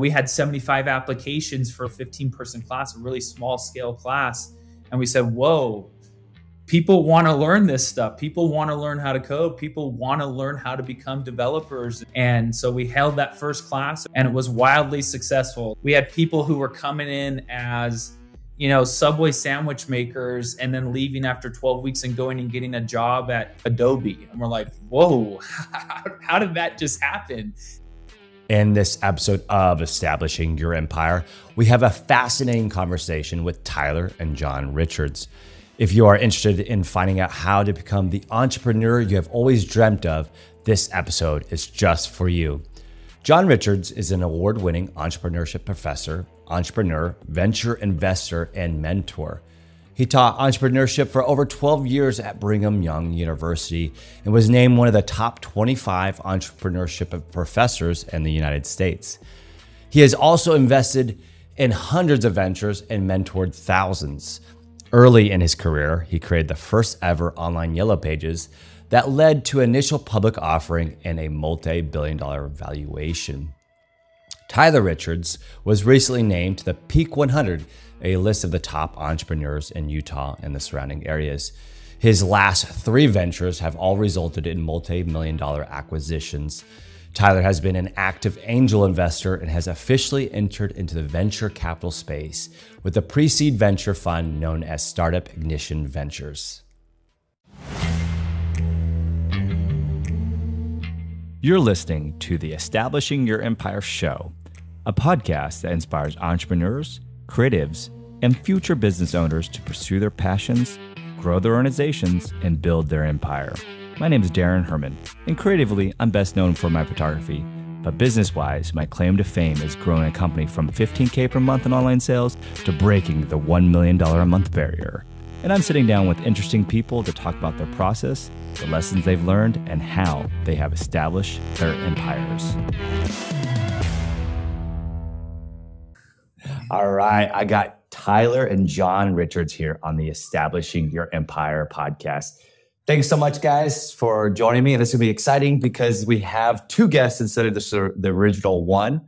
We had 75 applications for a 15 person class, a really small scale class. And we said, whoa, people want to learn this stuff. People want to learn how to code. People want to learn how to become developers. And so we held that first class and it was wildly successful. We had people who were coming in as you know, Subway sandwich makers and then leaving after 12 weeks and going and getting a job at Adobe. And we're like, whoa, how did that just happen? In this episode of Establishing Your Empire, we have a fascinating conversation with Tyler and John Richards. If you are interested in finding out how to become the entrepreneur you have always dreamt of, this episode is just for you. John Richards is an award winning entrepreneurship professor entrepreneur, venture investor, and mentor. He taught entrepreneurship for over 12 years at Brigham Young University and was named one of the top 25 entrepreneurship professors in the United States. He has also invested in hundreds of ventures and mentored thousands. Early in his career, he created the first ever online Yellow Pages that led to initial public offering and a multi-billion dollar valuation. Tyler Richards was recently named to the Peak 100, a list of the top entrepreneurs in Utah and the surrounding areas. His last three ventures have all resulted in multi million dollar acquisitions. Tyler has been an active angel investor and has officially entered into the venture capital space with a pre seed venture fund known as Startup Ignition Ventures. You're listening to the Establishing Your Empire show a podcast that inspires entrepreneurs, creatives, and future business owners to pursue their passions, grow their organizations, and build their empire. My name is Daran Herrman, and creatively, I'm best known for my photography. But business wise, my claim to fame is growing a company from 15K per month in online sales to breaking the $1 million a month barrier. And I'm sitting down with interesting people to talk about their process, the lessons they've learned, and how they have established their empires. All right. I got Tyler and John Richards here on the Establishing Your Empire podcast. Thanks so much, guys, for joining me. And this to be exciting because we have two guests instead of the, the original one.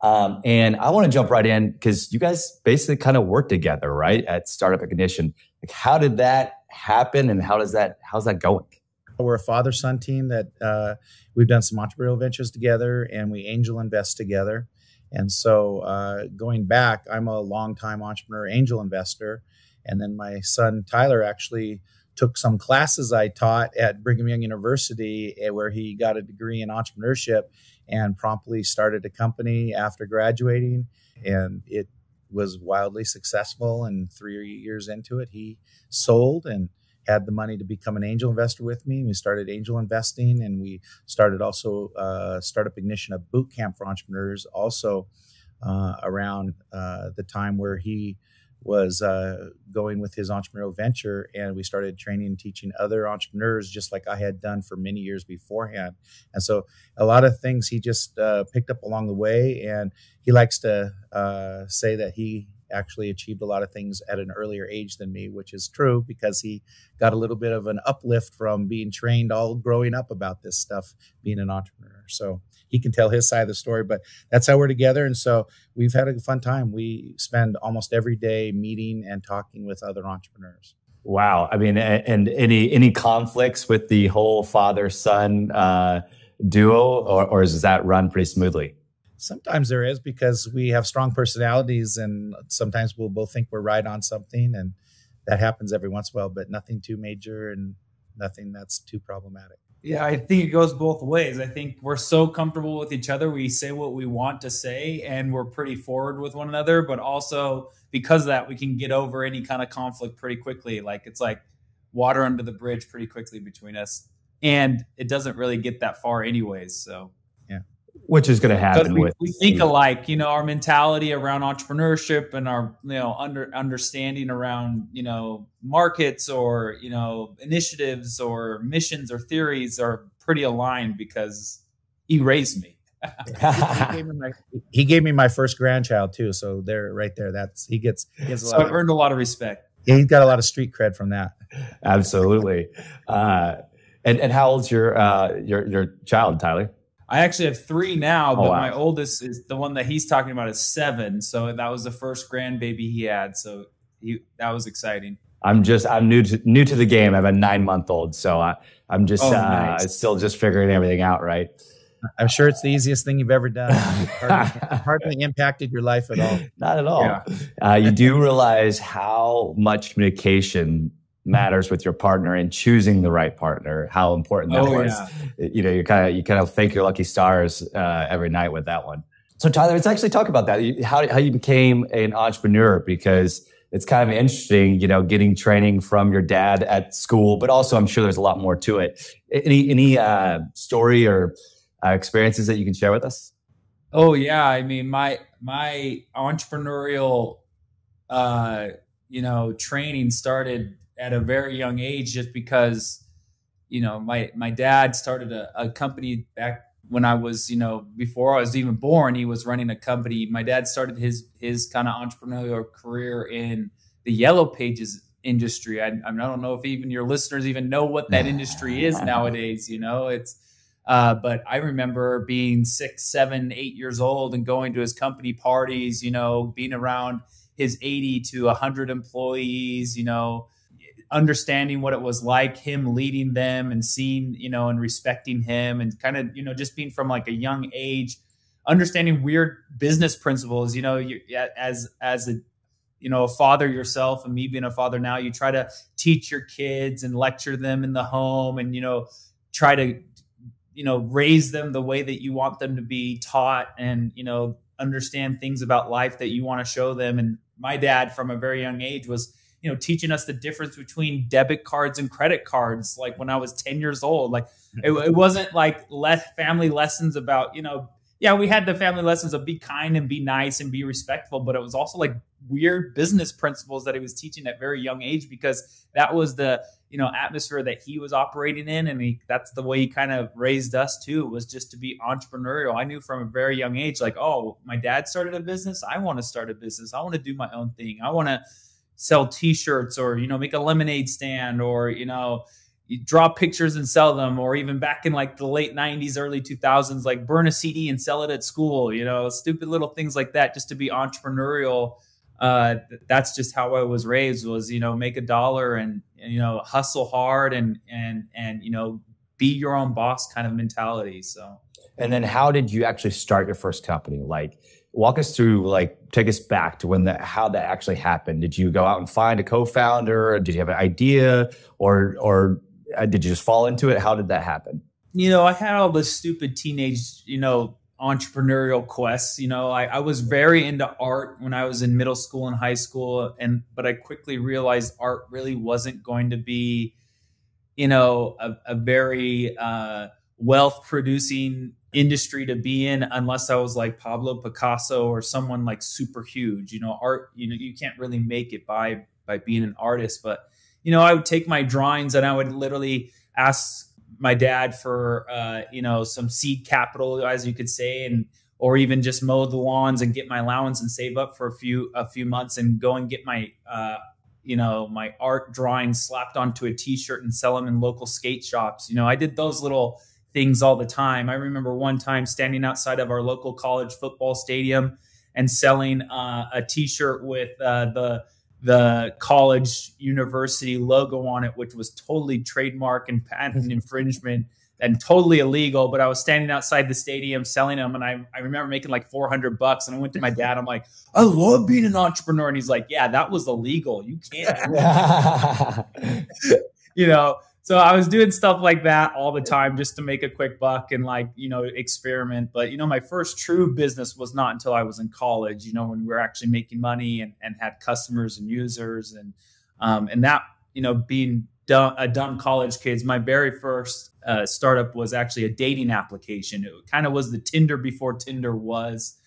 Um, and I want to jump right in because you guys basically kind of work together, right, at Startup Ignition. Like, how did that happen, and how does that how's that going? We're a father son team that uh, we've done some entrepreneurial ventures together, and we angel invest together. And so uh, going back, I'm a longtime entrepreneur, angel investor. And then my son Tyler actually took some classes I taught at Brigham Young University eh, where he got a degree in entrepreneurship and promptly started a company after graduating. And it was wildly successful. And three years into it, he sold and had the money to become an angel investor with me. We started angel investing, and we started also uh, startup ignition, a boot camp for entrepreneurs. Also, uh, around uh, the time where he was uh, going with his entrepreneurial venture, and we started training and teaching other entrepreneurs, just like I had done for many years beforehand. And so, a lot of things he just uh, picked up along the way, and he likes to uh, say that he actually achieved a lot of things at an earlier age than me, which is true because he got a little bit of an uplift from being trained all growing up about this stuff, being an entrepreneur. So he can tell his side of the story, but that's how we're together. And so we've had a fun time. We spend almost every day meeting and talking with other entrepreneurs. Wow. I mean, and any any conflicts with the whole father son uh, duo, or, or does that run pretty smoothly? Sometimes there is because we have strong personalities, and sometimes we'll both think we're right on something, and that happens every once in a while. But nothing too major and nothing that's too problematic. Yeah, I think it goes both ways. I think we're so comfortable with each other. We say what we want to say and we're pretty forward with one another, but also because of that, we can get over any kind of conflict pretty quickly. Like it's like water under the bridge pretty quickly between us. And it doesn't really get that far, anyways. So which is going to happen we, with we think alike you know our mentality around entrepreneurship and our you know under understanding around you know markets or you know initiatives or missions or theories are pretty aligned because he raised me. He, gave me my, he, gave me my, first grandchild too so there right there that's he gets he gets so i've earned a lot of respect. Yeah he's got a lot of street cred from that. Absolutely. Uh, and and how old's your uh, your your child tyler I actually have three now, Oh, but wow. my oldest is the one that he's talking about is seven. So that was the first grandbaby he had. So he, that was exciting. I'm just I'm new to new to the game. I have a nine month old, so I, I'm just Oh, uh, nice. still just figuring everything out. Right. I'm sure it's the easiest thing you've ever done. hardly, hardly impacted your life at all. Not at all. Yeah. Uh, you do realize how much communication matters with your partner and choosing the right partner. How important that Oh, was. yeah. You know, you kind of you kind of thank your lucky stars uh, every night with that one. So Tyler, let's actually talk about that. How how you became an entrepreneur because it's kind of interesting. You know, getting training from your dad at school, but also I'm sure there's a lot more to it. Any any uh, story or uh, experiences that you can share with us? Oh yeah, I mean my my entrepreneurial uh you know training started at a very young age just because you know my my dad started a, a company back when I was you know before I was even born he was running a company. My dad started his his kind of entrepreneurial career in the yellow pages industry. I, I don't know if even your listeners even know what that industry is nowadays you know it's uh, but I remember being six, seven, eight years old and going to his company parties, you know, being around his 80 to 100 employees, you know, understanding what it was like, him leading them and seeing, you know, and respecting him and kind of, you know, just being from like a young age, understanding weird business principles, you know, you, as, as a, you know, a father yourself and me being a father now, you try to teach your kids and lecture them in the home and, you know, try to you know raise them the way that you want them to be taught and you know understand things about life that you want to show them. And my dad from a very young age was you know teaching us the difference between debit cards and credit cards like when i was 10 years old like hmm. it, it wasn't like less family lessons about you know yeah we had the family lessons of be kind and be nice and be respectful but it was also like weird business principles that he was teaching at very young age because that was the you know atmosphere that he was operating in and he, that's the way he kind of raised us too was just to be entrepreneurial. I knew from a very young age like oh my dad started a business i want to start a business i want to do my own thing i want to sell t-shirts or you know make a lemonade stand or you know you draw pictures and sell them or even back in like the late 90s early 2000s like burn a cd and sell it at school you know stupid little things like that just to be entrepreneurial uh, that's just how I was raised was, you know, make a dollar and, and, you know, hustle hard and, and, and, you know, be your own boss kind of mentality. So, And then how did you actually start your first company? Like walk us through like take us back to when that how that actually happened. Did you go out and find a co-founder? Did you have an idea or or uh, did you just fall into it? How did that happen? you know, I had all this stupid teenage, you know, entrepreneurial quests. You know, I, I was very into art when I was in middle school and high school, and but I quickly realized art really wasn't going to be, you know, a, a very uh, wealth producing industry to be in unless I was like Pablo Picasso or someone like super huge. You know, art, you know, you can't really make it by by being an artist, but you know, I would take my drawings and I would literally ask my dad for uh, you know some seed capital, as you could say, and or even just mow the lawns and get my allowance and save up for a few a few months and go and get my uh, you know my art drawings slapped onto a T-shirt and sell them in local skate shops. You know, I did those little things all the time. I remember one time standing outside of our local college football stadium and selling uh, a T-shirt with uh, the the college university logo on it, which was totally trademark and patent infringement and totally illegal. But I was standing outside the stadium selling them, and I, I remember making like 400 bucks. And I went to my dad, I'm like, I love being an entrepreneur. And he's like, Yeah, that was illegal. You can't you know so i was doing stuff like that all the time just to make a quick buck and like you know experiment. But you know my first true business was not until i was in college you know when we were actually making money and, and had customers and users and um, and that you know being dumb, a dumb college kids my very first uh, startup was actually a dating application. It kind of was the tinder before tinder was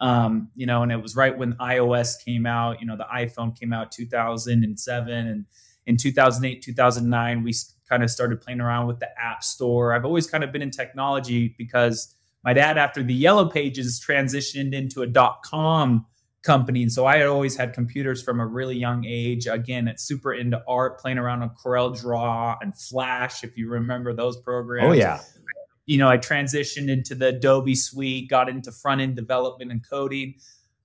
um, you know and it was right when ios came out you know the iphone came out 2007 and in 2008 2009 we kind of started playing around with the app store i've always kind of been in technology because my dad after the yellow pages transitioned into a dot com company and so i had always had computers from a really young age again it's super into art playing around on corel draw and flash if you remember those programs oh yeah. you know, I transitioned into the Adobe suite, got into front end development and coding.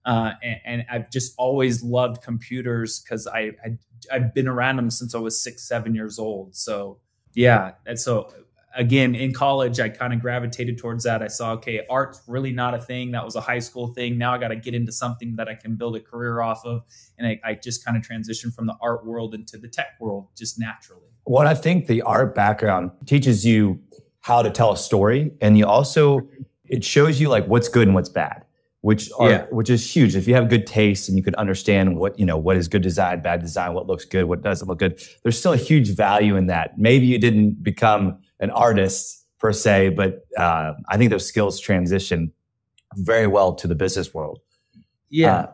Uh, and, and, I've just always loved computers because I, I I've been around them since I was six, seven years old. So yeah, and so again in college i kind of gravitated towards that. I saw okay art's really not a thing. That was a high school thing. Now i got to get into something that i can build a career off of. And i, I just kind of transitioned from the art world into the tech world just naturally. Well i think the art background teaches you how to tell a story. And you also it shows you like what's good and what's bad which are yeah. which is huge if you have good taste and you could understand what you know what is good design bad design what looks good what doesn't look good there's still a huge value in that maybe you didn't become an artist per se, but uh, I think those skills transition very well to the business world. Yeah. Uh,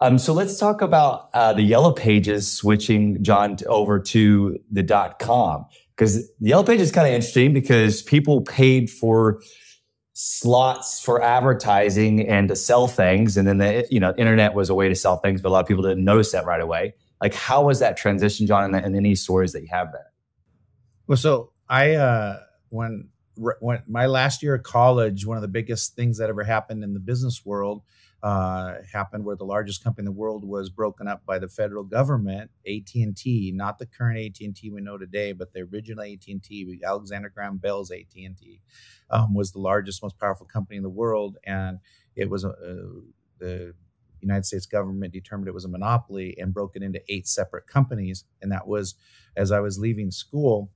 um, so let's talk about uh, the yellow pages switching John to, over to the dot com because the yellow page is kind of interesting because people paid for slots for advertising and to sell things, and then the you know internet was a way to sell things, but a lot of people didn't notice that right away. Like, how was that transition, John, and, and any stories that you have there? Well, so I uh, when when my last year of college, one of the biggest things that ever happened in the business world uh, happened where the largest company in the world was broken up by the federal government. AT and T, not the current AT and T we know today, but the original AT and T, Alexander Graham Bell's AT and T, um, was the largest, most powerful company in the world, and it was a, a the United States government determined it was a monopoly and broke it into eight separate companies. And that was as I was leaving school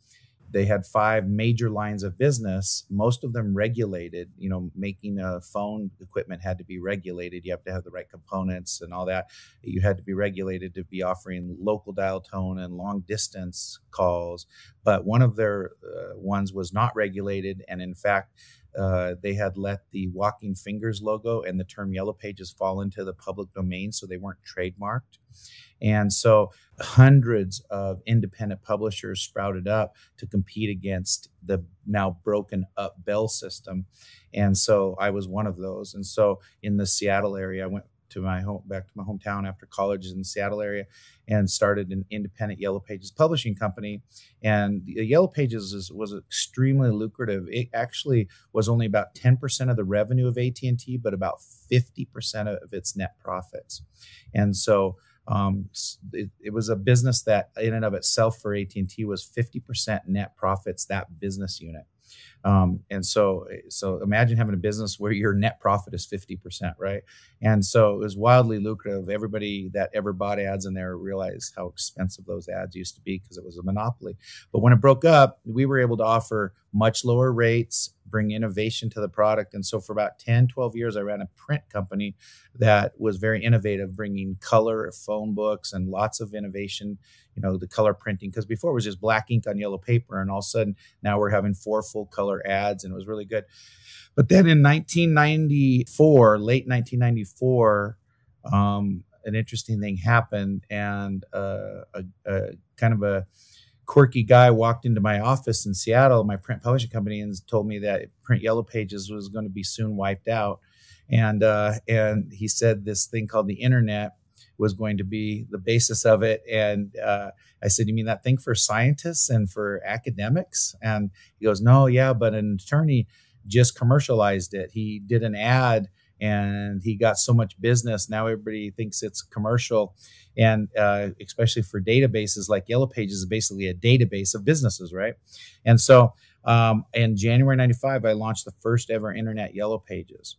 they had five major lines of business most of them regulated you know making a phone equipment had to be regulated. You have to have the right components and all that. You had to be regulated to be offering local dial tone and long distance calls. But one of their uh, ones was not regulated. And in fact uh, they had let the walking fingers logo and the term yellow pages fall into the public domain so they weren't trademarked and so hundreds of independent publishers sprouted up to compete against the now broken up Bell system. And so I was one of those. And so in the Seattle area, I went to my home back to my hometown after college in the Seattle area and started an independent Yellow Pages publishing company. And the Yellow Pages is, was extremely lucrative. It actually was only about 10% of the revenue of AT&T, but about 50% of its net profits. And so um, it, it, was a business that, in and of itself, for AT and T was fifty percent net profits. That business unit, um, and so, so imagine having a business where your net profit is 50%, right? And so it was wildly lucrative. Everybody that ever bought ads in there realized how expensive those ads used to be because it was a monopoly. But when it broke up, we were able to offer much lower rates, bring innovation to the product. And so for about 10, 12 years, I ran a print company that was very innovative, bringing color phone books and lots of innovation you know the color printing because before it was just black ink on yellow paper and all of a sudden now we're having four full color ads and it was really good but then in 1994 late 1994 um, an interesting thing happened and uh, a, a kind of a quirky guy walked into my office in Seattle, my print publishing company, and told me that print yellow pages was going to be soon wiped out. And uh, and he said this thing called the internet was going to be the basis of it. And uh, I said, You mean that thing for scientists and for academics? And he goes, No, yeah, but an attorney just commercialized it. He did an ad and he got so much business. Now everybody thinks it's commercial. And uh, especially for databases like Yellow Pages is basically a database of businesses, right? And so um, in January 95, I launched the first ever internet Yellow Pages.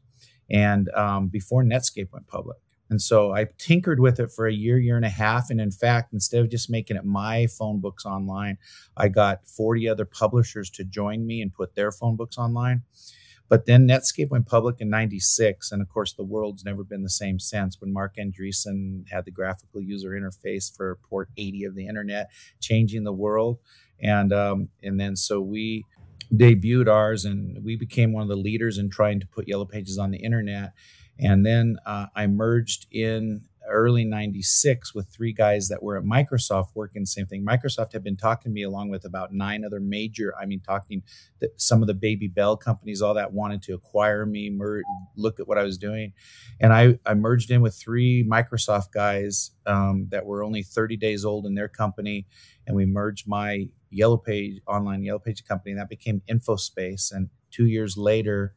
And um, before Netscape went public. And so I tinkered with it for a year, year and a half. And in fact, instead of just making it my phone books online, I got 40 other publishers to join me and put their phone books online. But then Netscape went public in 96. And of course, the world's never been the same since when Marc Andreessen had the graphical user interface for port 80 of the internet, changing the world. And, um, and then so we debuted ours and we became one of the leaders in trying to put Yellow Pages on the internet. And then uh, I merged in early 96 with three guys that were at Microsoft working the same thing. Microsoft had been talking to me along with about nine other major, I mean, talking that some of the baby bell companies, all that wanted to acquire me, mer- look at what I was doing. And I, I merged in with three Microsoft guys um, that were only 30 days old in their company. And we merged my Yellow Page, online Yellow Page company, and that became InfoSpace. And two years later,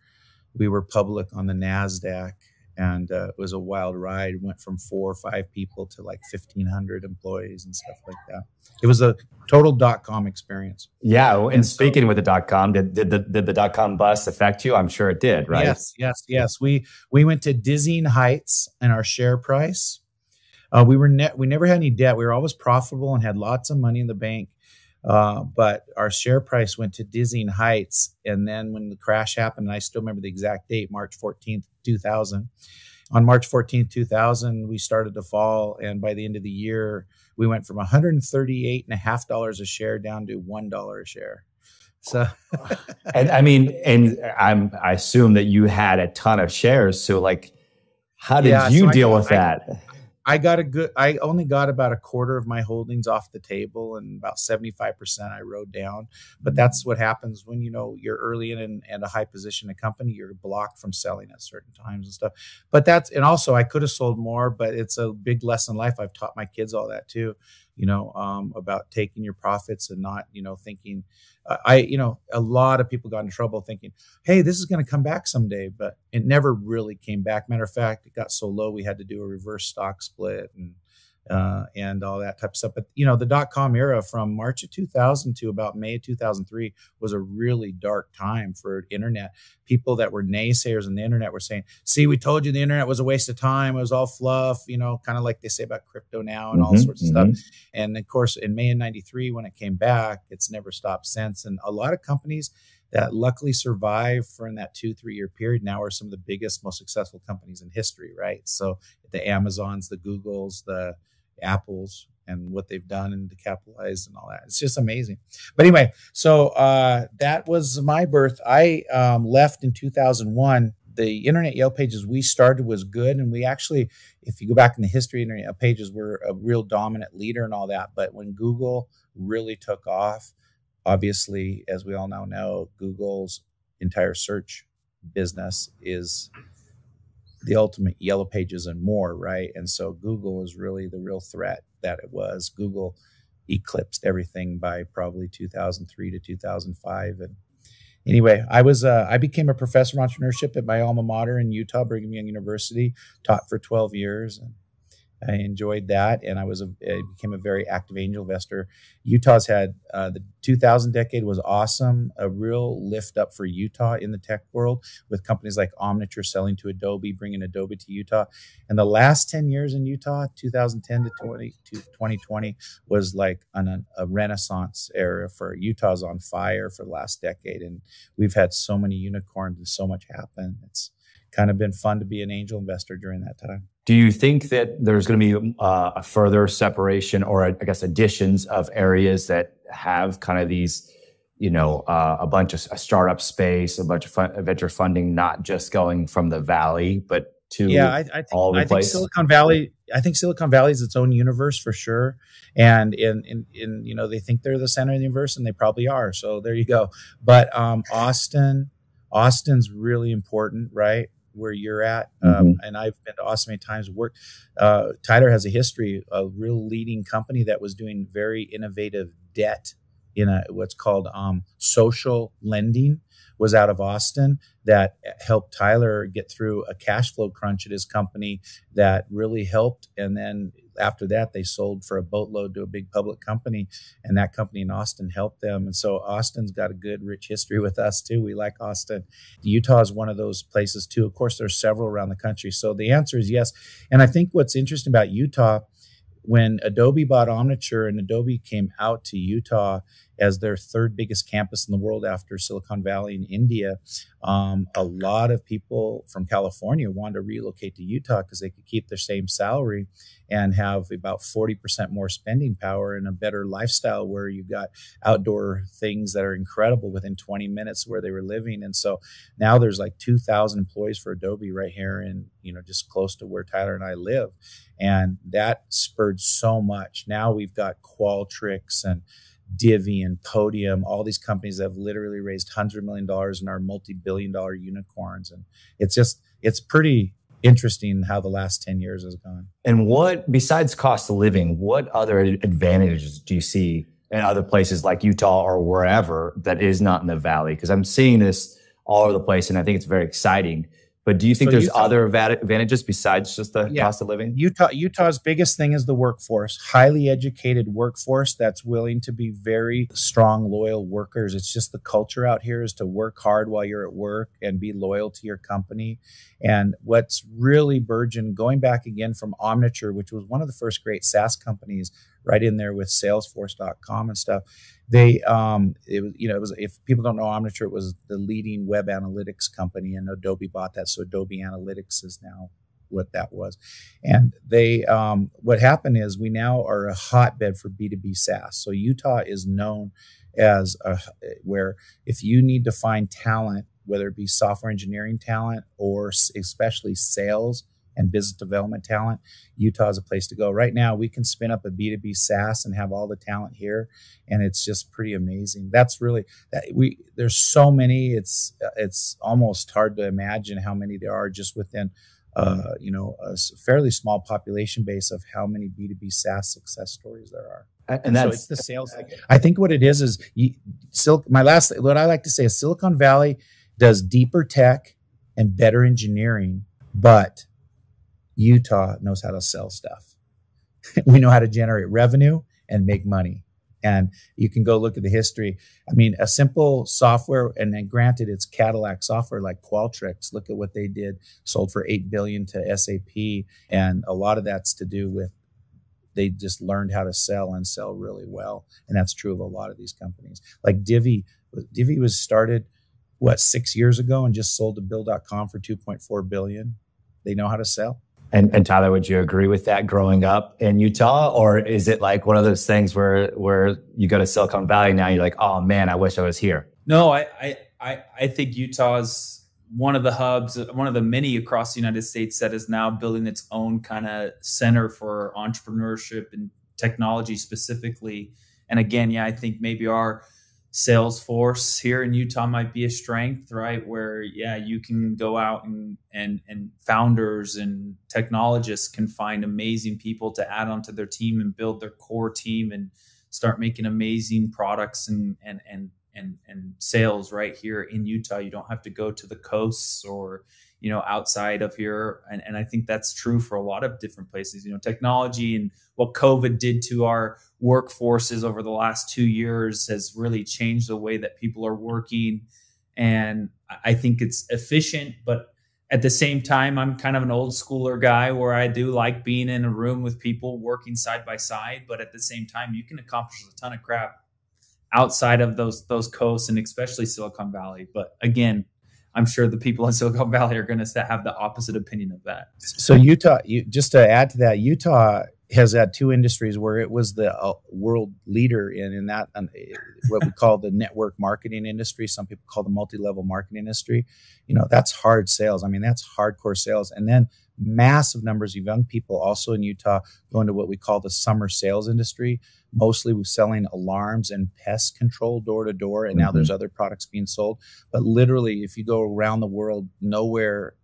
we were public on the NASDAQ and uh, it was a wild ride. Went from four or five people to like fifteen hundred employees and stuff like that. It was a total dot com experience. Yeah, and, and speaking so, with the dot com, did, did the did the dot com bust affect you? I'm sure it did, right? Yes, yes, yes. We we went to dizzying heights in our share price. Uh, we were net. We never had any debt. We were always profitable and had lots of money in the bank. Uh, but our share price went to dizzying heights. And then when the crash happened, and I still remember the exact date, March 14th, 2000. On March 14th, 2000, we started to fall. And by the end of the year, we went from $138.5 a half dollars a share down to $1 a share. So, and I mean, and I'm, I assume that you had a ton of shares. So, like, how did yeah, you so deal I, with I, that? I got a good. I only got about a quarter of my holdings off the table, and about seventy five percent I rode down. But mm-hmm. that's what happens when you know you're early in and, and a high position in a company. You're blocked from selling at certain times and stuff. But that's and also I could have sold more, but it's a big lesson in life. I've taught my kids all that too. You know um, about taking your profits and not you know thinking I, you know, a lot of people got in trouble thinking, hey, this is going to come back someday, but it never really came back. Matter of fact, it got so low we had to do a reverse stock split and uh, and all that type of stuff. But you know, the dot com era from March of 2000 to about May of 2003 was a really dark time for internet. People that were naysayers in the internet were saying, "See, we told you the internet was a waste of time. It was all fluff." You know, kind of like they say about crypto now and mm-hmm, all sorts of mm-hmm. stuff. And of course, in May of '93, when it came back, it's never stopped since. And a lot of companies that luckily survived for in that two three year period now are some of the biggest most successful companies in history right so the amazons the googles the apples and what they've done and to capitalize and all that. It's just amazing. But anyway so uh, that was my birth. I um, left in 2001 the internet yellow pages we started was good and we actually if you go back in the history internet pages were a real dominant leader and all that. But when google really took off obviously, as we all now know, Google's entire search business is the ultimate yellow pages and more, right? And so Google is really the real threat that it was. Google eclipsed everything by probably 2003 to 2005 and anyway i was uh, i became a professor of entrepreneurship at my alma mater in utah brigham young university taught for 12 years and I enjoyed that, and I was a, I became a very active angel investor. Utah's had uh, the 2000 decade was awesome, a real lift up for Utah in the tech world with companies like Omniture selling to Adobe, bringing Adobe to Utah. And the last 10 years in Utah, 2010 to 20 to 2020, was like an, a renaissance era for Utah's on fire for the last decade, and we've had so many unicorns and so much happen. It's kind of been fun to be an angel investor during that time. Do you think that there's going to be uh, a further separation or, I guess, additions of areas that have kind of these, you know, uh, a bunch of a startup space, a bunch of fun, venture funding, not just going from the valley, but to yeah, I, I think, all the I place? think Silicon Valley. I think Silicon Valley is its own universe for sure, and in, in in you know they think they're the center of the universe, and they probably are. So there you go. But um, Austin, Austin's really important, right? Where you're at. Um, mm-hmm. Um, and I've been to Austin many times. Worked. Uh, Tyler has a history, a real leading company that was doing very innovative debt in a what's called um, social lending was out of Austin that helped Tyler get through a cash flow crunch at his company that really helped. And then after that, they sold for a boatload to a big public company, and that company in Austin helped them. And so Austin's got a good, rich history with us too. We like Austin. Utah is one of those places too. Of course, there's several around the country. So the answer is yes. And I think what's interesting about Utah when Adobe bought Omniture and Adobe came out to Utah as their third biggest campus in the world after Silicon Valley in India. Um, a lot of people from California wanted to relocate to Utah because they could keep their same salary and have about 40% more spending power and a better lifestyle where you've got outdoor things that are incredible within 20 minutes where they were living. And so now there's like 2,000 employees for Adobe right here in, you know, just close to where Tyler and I live. And that spurred so much. Now we've got Qualtrics and Divvy and Podium, all these companies that have literally raised hundred million dollars and are multi-billion dollar unicorns. And it's just, it's pretty interesting how the last 10 years has gone. And what, besides cost of living, what other advantages do you see in other places like Utah or wherever that is not in the valley? Because I'm seeing this all over the place and I think it's very exciting. But do you think so there's Utah, other advantages besides just the yeah, cost of living? Utah, Utah's biggest thing is the workforce, highly educated workforce that's willing to be very strong, loyal workers. It's just the culture out here is to work hard while you're at work and be loyal to your company. And what's really burgeoned, going back again from Omniture, which was one of the first great SaaS companies, right in there with Salesforce.com and stuff they um it was you know it was if people don't know omniture it was the leading web analytics company and adobe bought that. So adobe analytics is now what that was. And they um what happened is we now are a hotbed for b2b saas. So utah is known as a where if you need to find talent whether it be software engineering talent or especially sales and business development talent, Utah is a place to go. Right now, we can spin up a B2B SaaS and have all the talent here, and it's just pretty amazing. That's really that we there's so many. It's it's almost hard to imagine how many there are just within uh, you know a fairly small population base of how many B2B SaaS success stories there are. And, that's so it's the sales. I think what it is is you, Sil- my last what I like to say is Silicon Valley does deeper tech and better engineering, but Utah knows how to sell stuff. we know how to generate revenue and make money. And you can go look at the history. I mean, a simple software, and then granted, it's Cadillac software like Qualtrics. Look at what they did, sold for eight billion to SAP, and a lot of that's to do with they just learned how to sell and sell really well, and that's true of a lot of these companies. Like Divvy, Divvy was started what six years ago and just sold to Bill.com for two point four billion. They know how to sell. And, and Tyler, would you agree with that growing up in Utah? Or is it like one of those things where, where you go to Silicon Valley now, you're like, oh man, I wish I was here? No, I, I, I, I think Utah is one of the hubs, one of the many across the United States that is now building its own kind of center for entrepreneurship and technology specifically. And again, yeah, I think maybe our sales force here in Utah might be a strength, right? Where yeah, you can go out and and and founders and technologists can find amazing people to add onto their team and build their core team and start making amazing products and and and and and sales right here in Utah. You don't have to go to the coasts or you know outside of here. And, and i think that's true for a lot of different places. You know technology and what covid did to our workforces over the last two years has really changed the way that people are working. And i think it's efficient but at the same time i'm kind of an old schooler guy where i do like being in a room with people working side by side. But at the same time you can accomplish a ton of crap outside of those those coasts and especially silicon valley. But again I'm sure the people in Silicon Valley are going to have the opposite opinion of that. So Utah, you, just to add to that, Utah has had two industries where it was the uh, world leader in in that um, what we call the network marketing industry. Some people call the multi-level marketing industry. You know, that's hard sales. I mean, that's hardcore sales. And then massive numbers of young people also in Utah go into what we call the summer sales industry, mostly selling alarms and pest control door to door. And mm-hmm. now there's other products being sold. But literally, if you go around the world, nowhere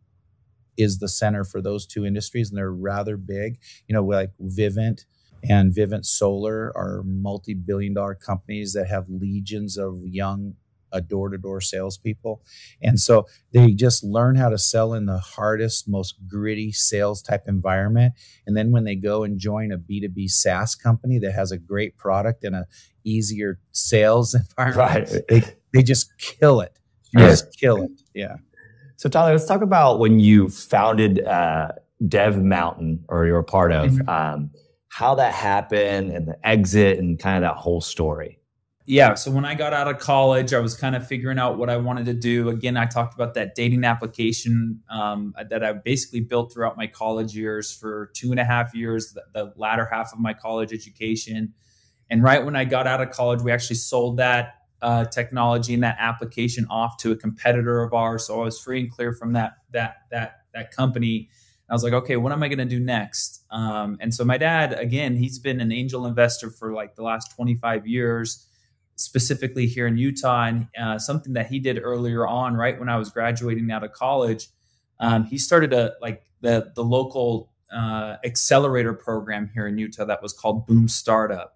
is the center for those two industries, and they're rather big. You know, like Vivint and Vivint Solar are multi-billion dollar companies that have legions of young a door-to-door salespeople and so they just learn how to sell in the hardest most gritty sales type environment and then when they go and join a b2b saas company that has a great product and a easier sales environment right. they, they just kill it just kill it yeah so Tyler, let's talk about when you founded uh, Dev Mountain, or you're a part of, mm-hmm. um, how that happened and the exit and kind of that whole story. Yeah, so when I got out of college, I was kind of figuring out what I wanted to do. Again, I talked about that dating application um, that I basically built throughout my college years for two and a half years, the, the latter half of my college education. And right when I got out of college, we actually sold that uh, technology and that application off to a competitor of ours. So I was free and clear from that that that that company. I was like, okay, what am I going to do next? Um, and so my dad, again, he's been an angel investor for like the last 25 years, specifically here in Utah. And uh, something that he did earlier on, right when I was graduating out of college, um, he started a like the the local uh, accelerator program here in Utah that was called Boom Startup.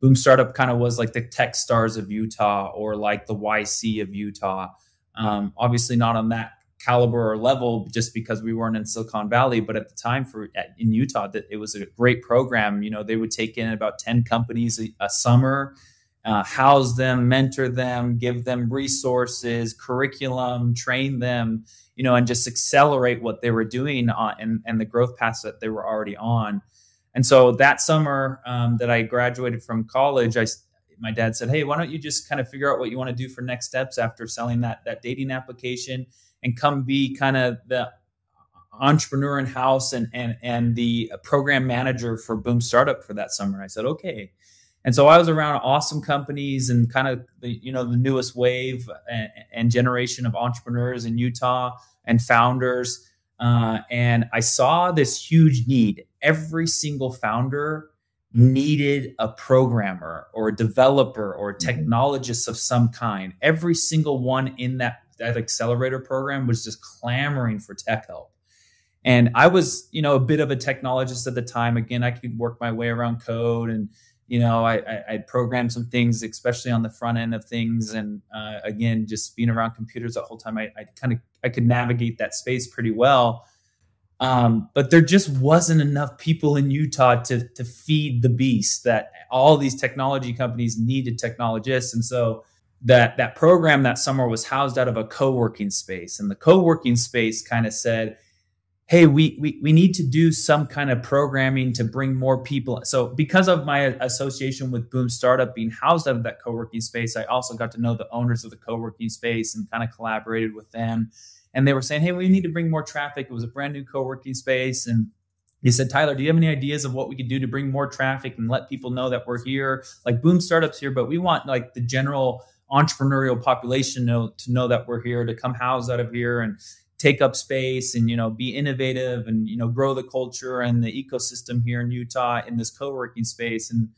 Boom Startup kind of was like the Techstars of Utah or like the YC of Utah. Um, obviously, not on that caliber or level just because we weren't in Silicon Valley, but at the time for in Utah, that it was a great program. You know, they would take in about ten companies a, a summer, uh, house them, mentor them, give them resources, curriculum, train them. You know, and just accelerate what they were doing on and, and the growth paths that they were already on. And so that summer um, that I graduated from college, I my dad said, "Hey, why don't you just kind of figure out what you want to do for next steps after selling that that dating application and come be kind of the entrepreneur in house and and and the program manager for Boom Startup for that summer." And I said, "Okay." And so I was around awesome companies and kind of the you know the newest wave and, and generation of entrepreneurs in Utah and founders. Uh, and I saw this huge need every single founder needed a programmer or a developer or a mm-hmm. technologist of some kind. Every single one in that, that accelerator program was just clamoring for tech help. And I was, you know, a bit of a technologist at the time. Again, I could work my way around code and, you know, I, I, programmed some things, especially on the front end of things. And uh, again, just being around computers the whole time, I, I kind of, I could navigate that space pretty well. Um, but there just wasn't enough people in Utah to to feed the beast that all these technology companies needed technologists, and so that that program that summer was housed out of a co-working space, and the co-working space kind of said, "Hey, we, we we need to do some kind of programming to bring more people." So because of my association with Boom Startup being housed out of that co-working space, I also got to know the owners of the co-working space and kind of collaborated with them and they were saying, "Hey, we need to bring more traffic." It was a brand new co-working space, and he said, "Tyler, do you have any ideas of what we could do to bring more traffic and let people know that we're here? Like Boom Startups here, but we want like the general entrepreneurial population know, to know that we're here to come house out of here and take up space and you know be innovative and you know grow the culture and the ecosystem here in Utah in this co-working space and."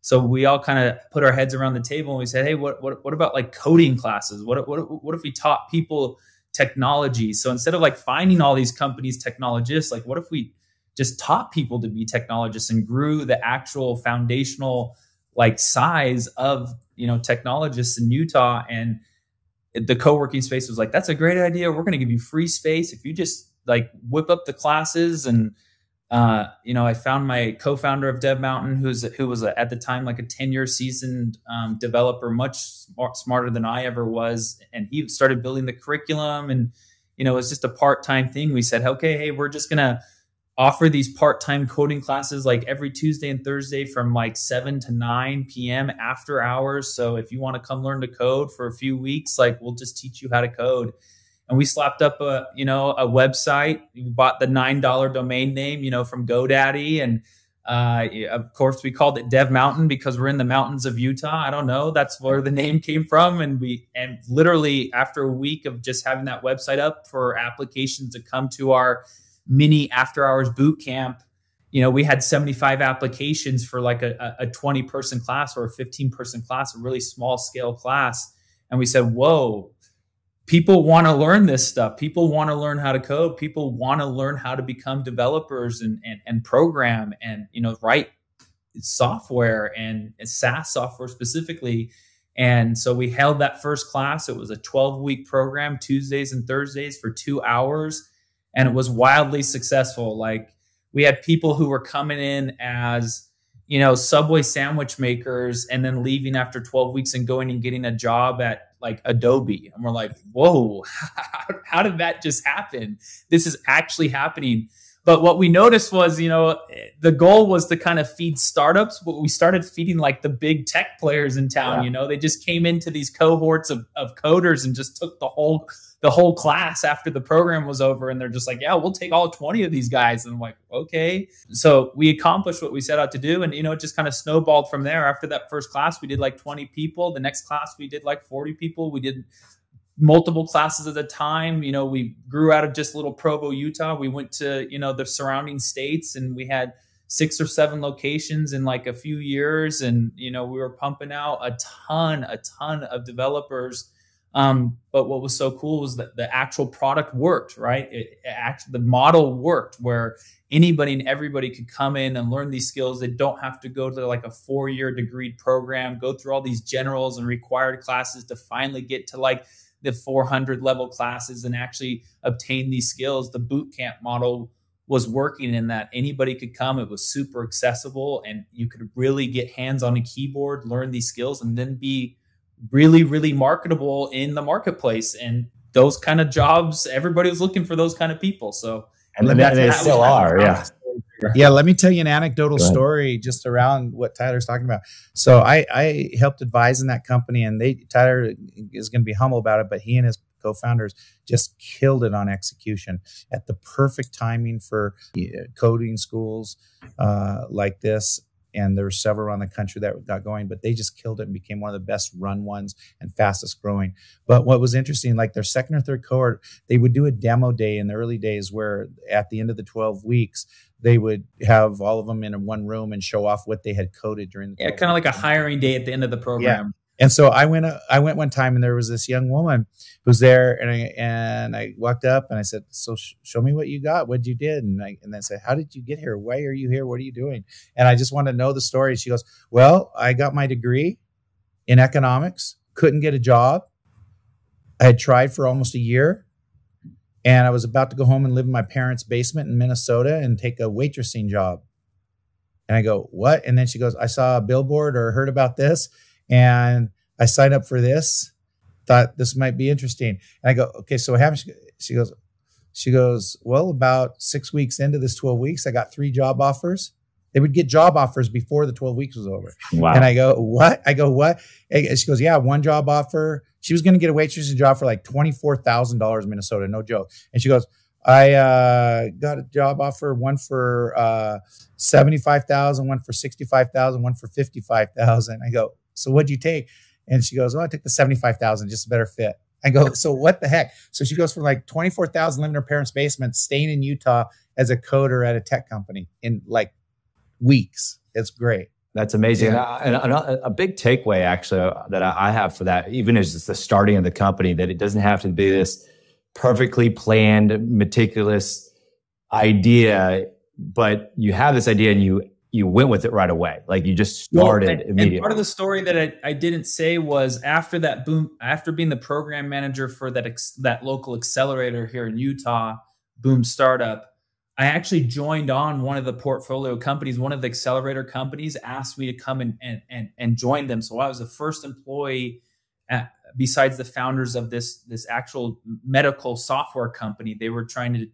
So we all kind of put our heads around the table and we said, "Hey, what what what about like coding classes? What what what if we taught people technology. So instead of like finding all these companies technologists, like what if we just taught people to be technologists and grew the actual foundational like size of you know technologists in Utah and the co-working space was like that's a great idea. We're going to give you free space. If you just like whip up the classes and uh, you know, I found my co-founder of Dev Mountain, who's who was a, at the time like a ten-year seasoned um, developer, much smart, smarter than I ever was, and he started building the curriculum, and you know, it was just a part-time thing. We said, okay, hey, we're just gonna offer these part-time coding classes like every Tuesday and Thursday from like 7 to 9 p.m. after hours. So if you want to come learn to code for a few weeks, like we'll just teach you how to code and we slapped up a you know a website. We bought the nine dollar domain name, you know, from GoDaddy, and uh, of course we called it Dev Mountain because we're in the mountains of Utah. I don't know, that's where the name came from, and we and literally after a week of just having that website up for applications to come to our mini after hours boot camp. You know, we had 75 applications for like a, a 20 person class or a 15 person class, a really small scale class. And we said, whoa, people want to learn this stuff. People want to learn how to code. People want to learn how to become developers and, and, and program and, you know, write software and, SaaS software specifically. And so we held that first class. It was a 12 week program, Tuesdays and Thursdays for two hours. And it was wildly successful. Like we had people who were coming in as, you know, Subway sandwich makers and then leaving after 12 weeks and going and getting a job at like Adobe. And we're like, whoa, how, how did that just happen? This is actually happening. but what we noticed was, you know, the goal was to kind of feed startups, but we started feeding like the big tech players in town. Yeah. You know, they just came into these cohorts of, of coders and just took the whole the whole class after the program was over and they're just like yeah we'll take all 20 of these guys and i'm like okay so we accomplished what we set out to do and you know it just kind of snowballed from there after that first class we did like 20 people the next class we did like 40 people we did multiple classes at a time. You know, we grew out of just little Provo, Utah. We went to, you know, the surrounding states and we had six or seven locations in like a few years. And, you know, we were pumping out a ton, a ton of developers. Um, but what was so cool was that the actual product worked, right? It, it actually, the model worked where anybody and everybody could come in and learn these skills. They don't have to go to like a four year degree program, go through all these generals and required classes to finally get to like the 400 level classes and actually obtain these skills. The boot camp model was working in that anybody could come. It was super accessible and you could really get hands on a keyboard, learn these skills, and then be really, really marketable in the marketplace. And those kind of jobs, everybody was looking for those kind of people. So, and, and they still are, yeah yeah, let me tell you an anecdotal story just around what Tyler's talking about. So I, I helped advise in that company, and they Tyler is going to be humble about it, but he and his co-founders just killed it on execution at the perfect timing for coding schools uh, like this and there were several around the country that got going, but they just killed it and became one of the best run ones and fastest growing. But what was interesting, like their second or third cohort, they would do a demo day in the early days where at the end of the 12 weeks, they would have all of them in one room and show off what they had coded during the yeah, kind of like a hiring day at the end of the program. And so I went, uh, I went one time and there was this young woman who's there and I, and I walked up and I said, so sh- show me what you got. What you did. And I, and then said, how did you get here? Why are you here? What are you doing? And I just want to know the story. She goes, well, I got my degree in economics, couldn't get a job. I had tried for almost a year and I was about to go home and live in my parents' basement in Minnesota and take a waitressing job. And I go, what? And then she goes, I saw a billboard or heard about this and I signed up for this. Thought this might be interesting. And I go, okay, so what happened? She goes, she goes, well, about six weeks into this 12 weeks, I got three job offers. They would get job offers before the 12 weeks was over. Wow. And I go, what? I go, what? And she goes, yeah, one job offer. She was going to get a waitress job for like $24,000 Minnesota. No joke. And she goes, I uh, got a job offer, one for uh, 75,000, one for 65,000, one for 55,000. I go, so what'd you take? And she goes, oh, I took the 75,000, just a better fit. I go, so what the heck? So she goes from like 24,000 living in her parents' basement, staying in Utah as a coder at a tech company in like weeks. It's great. That's amazing. Yeah. And, and a, a, big takeaway actually that I have for that, even as just the starting of the company, that it doesn't have to be this perfectly planned, meticulous idea, but you have this idea and you you went with it right away. Like you just started well, and, immediately. And part of the story that I, I, didn't say was after that boom, after being the program manager for that ex, that local accelerator here in Utah, Boom Startup, I actually joined on one of the portfolio companies. One of the accelerator companies asked me to come and and and, and join them. So I was the first employee. At, besides the founders of this this actual medical software company, they were trying to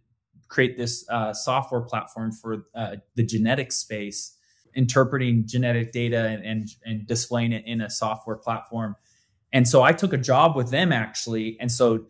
create this uh, software platform for uh, the genetic space, interpreting genetic data and, and, and displaying it in a software platform. And so I took a job with them actually. And so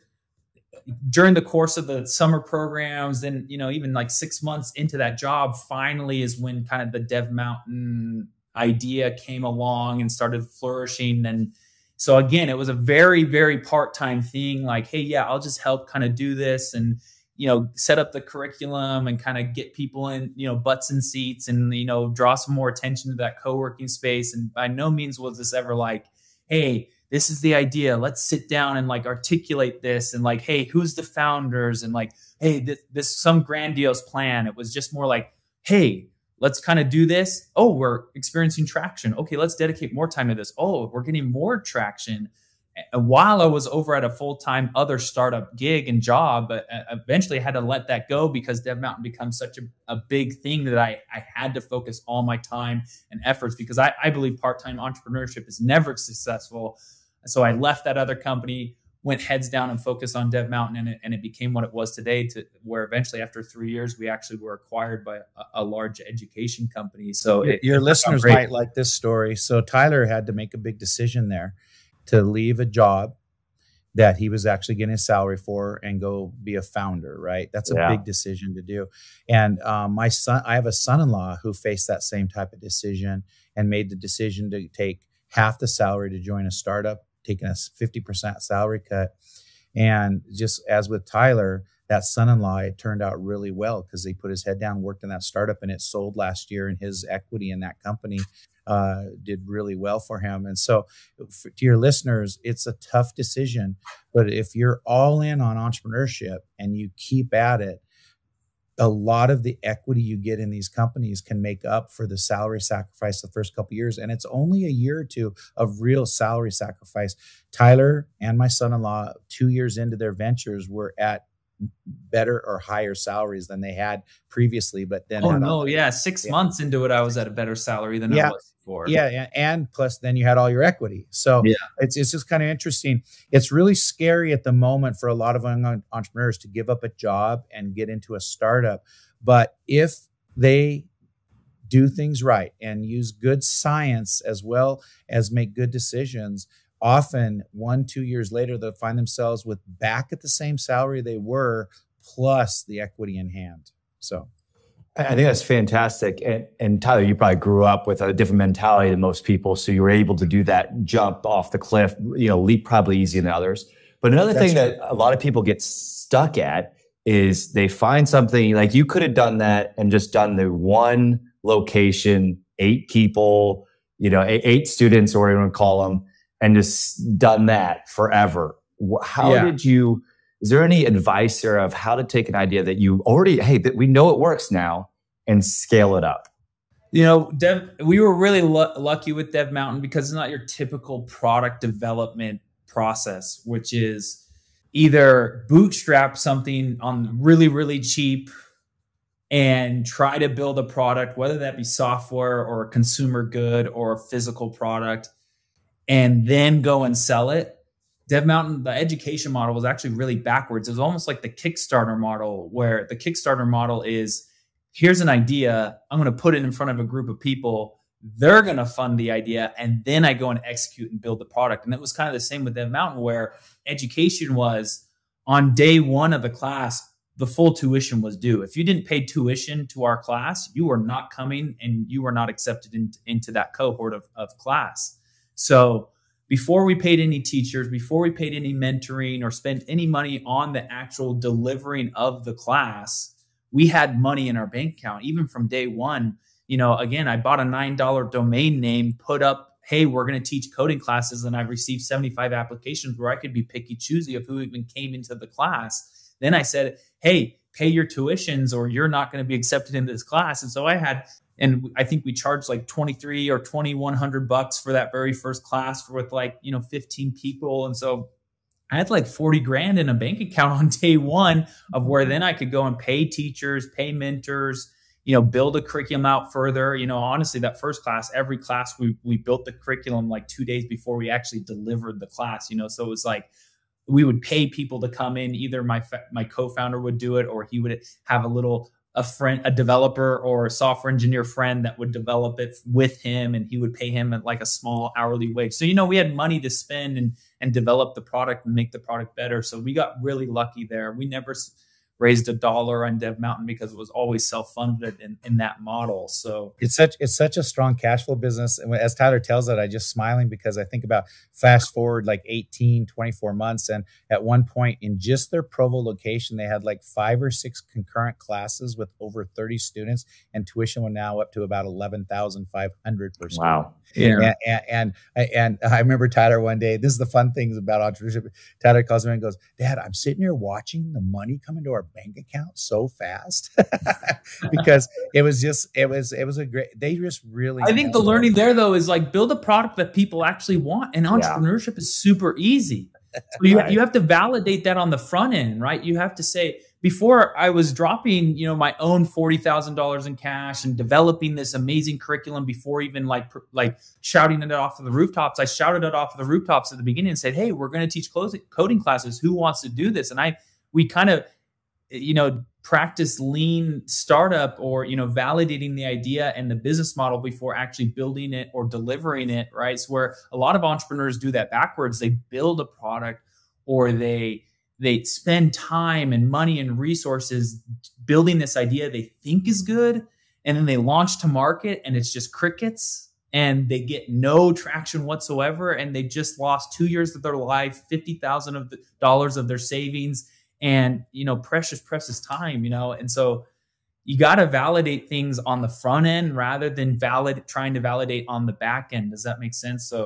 during the course of the summer programs, then you know even like six months into that job, finally is when kind of the Dev Mountain idea came along and started flourishing and so again it was a very very part-time thing like hey yeah i'll just help kind of do this and you know set up the curriculum and kind of get people in you know butts and seats and you know draw some more attention to that co-working space. And by no means was this ever like hey this is the idea. Let's sit down and like articulate this and like hey who's the founders? And like hey this, this some grandiose plan. It was just more like hey let's kind of do this. Oh we're experiencing traction. Okay let's dedicate more time to this. Oh we're getting more traction while I was over at a full time other startup gig and job, but uh, eventually I had to let that go because Dev Mountain becomes such a, a big thing that I, I had to focus all my time and efforts because I, I believe part time entrepreneurship is never successful. So I left that other company, went heads down and focused on Dev Mountain, and it, and it became what it was today. To where eventually, after three years, we actually were acquired by a, a large education company. So your, it, your listeners might like this story. So Tyler had to make a big decision there to leave a job that he was actually getting a salary for and go be a founder, right? That's a yeah. big decision to do. And um, my son, I have a son in law who faced that same type of decision and made the decision to take half the salary to join a startup, taking a 50% salary cut. And just as with Tyler, that son-in-law it turned out really well because he put his head down worked in that startup and it sold last year and his equity in that company uh, did really well for him. And so, for, to your listeners, it's a tough decision, but if you're all in on entrepreneurship and you keep at it, a lot of the equity you get in these companies can make up for the salary sacrifice the first couple years and it's only a year or two of real salary sacrifice tyler and my son-in-law two years into their ventures were at better or higher salaries than they had previously. But then, oh no, yeah, six yeah. months into it, I was at a better salary than yeah. I was before. Yeah, and plus then you had all your equity. So yeah. it's it's just kind of interesting. It's really scary at the moment for a lot of entrepreneurs to give up a job and get into a startup. But if they do things right and use good science as well as make good decisions often one two years later they'll find themselves with back at the same salary they were plus the equity in hand so I think that's fantastic. And, and, Tyler, you probably grew up with a different mentality than most people. So you were able to do that jump off the cliff, you know, leap probably easier than others. But another that's thing true. that a lot of people get stuck at is they find something like you could have done that and just done the one location, eight people, you know, eight, eight students, or whatever you want to call them, and just done that forever. How yeah. did you? Is there any advice here of how to take an idea that you already hey that we know it works now and scale it up? You know, Dev, we were really lucky with Dev Mountain because it's not your typical product development process, which is either bootstrap something on really really cheap and try to build a product, whether that be software or a consumer good or a physical product and then go and sell it. Dev Mountain, the education model was actually really backwards. It was almost like the Kickstarter model, where the Kickstarter model is here's an idea, I'm going to put it in front of a group of people. They're going to fund the idea, and then I go and execute and build the product. And it was kind of the same with Dev Mountain, where education was on day one of the class, the full tuition was due. If you didn't pay tuition to our class, you were not coming and you were not accepted in, into that cohort of, of class. So before we paid any teachers, before we paid any mentoring or spent any money on the actual delivering of the class, we had money in our bank account, even from day one. You know, again, I bought a $9 domain name, put up, hey, we're going to teach coding classes, and I've received 75 applications where I could be picky choosy of who even came into the class. Then I said, hey, pay your tuitions or you're not going to be accepted into this class. And so I had and I think we charged like 23 or 2100 bucks for that very first class with like, you know, 15 people. And so I had like 40 grand in a bank account on day one of where then I could go and pay teachers, pay mentors, you know, build a curriculum out further. You know, honestly, that first class, every class we we built the curriculum like two days before we actually delivered the class. You know, so it was like we would pay people to come in. Either my my co-founder would do it, or he would have a little a friend, a developer or a software engineer friend that would develop it with him and he would pay him at like a small hourly wage. So, you know, we had money to spend and, and develop the product and make the product better. So we got really lucky there. We never raised a dollar on Dev Mountain because it was always self-funded in, in that model. So it's such it's such a strong cash flow business. And as Tyler tells it, I just smiling because I think about fast forward like 18, 24 months. And at one point in just their Provo location, they had like five or six concurrent classes with over 30 students, and tuition went now up to about 11,500 per student. Wow. Yeah. And, and, and, and I remember Tyler one day, this is the fun things about entrepreneurship. Tyler calls me and goes, Dad, I'm sitting here watching the money come into our bank account so fast because it was just it was it was a great they just really I think the learning there though is like build a product that people actually want and entrepreneurship yeah. is super easy. so you, right. you have to validate that on the front end, right? You have to say, before I was dropping, you know, my own forty thousand dollars in cash and developing this amazing curriculum before even like like shouting it off of the rooftops. I shouted it off of the rooftops at the beginning and said, "Hey, we're going to teach coding classes. Who wants to do this?" And I we kind of, you know, practice lean startup or you know validating the idea and the business model before actually building it or delivering it. Right, so where a lot of entrepreneurs do that backwards. They build a product or they they spend time and money and resources building this idea they think is good and then they launch to market and it's just crickets and they get no traction whatsoever and they just lost two years of their life 50000 of the dollars of their savings and you know precious precious time you know and so you got to validate things on the front end rather than valid trying to validate on the back end does that make sense so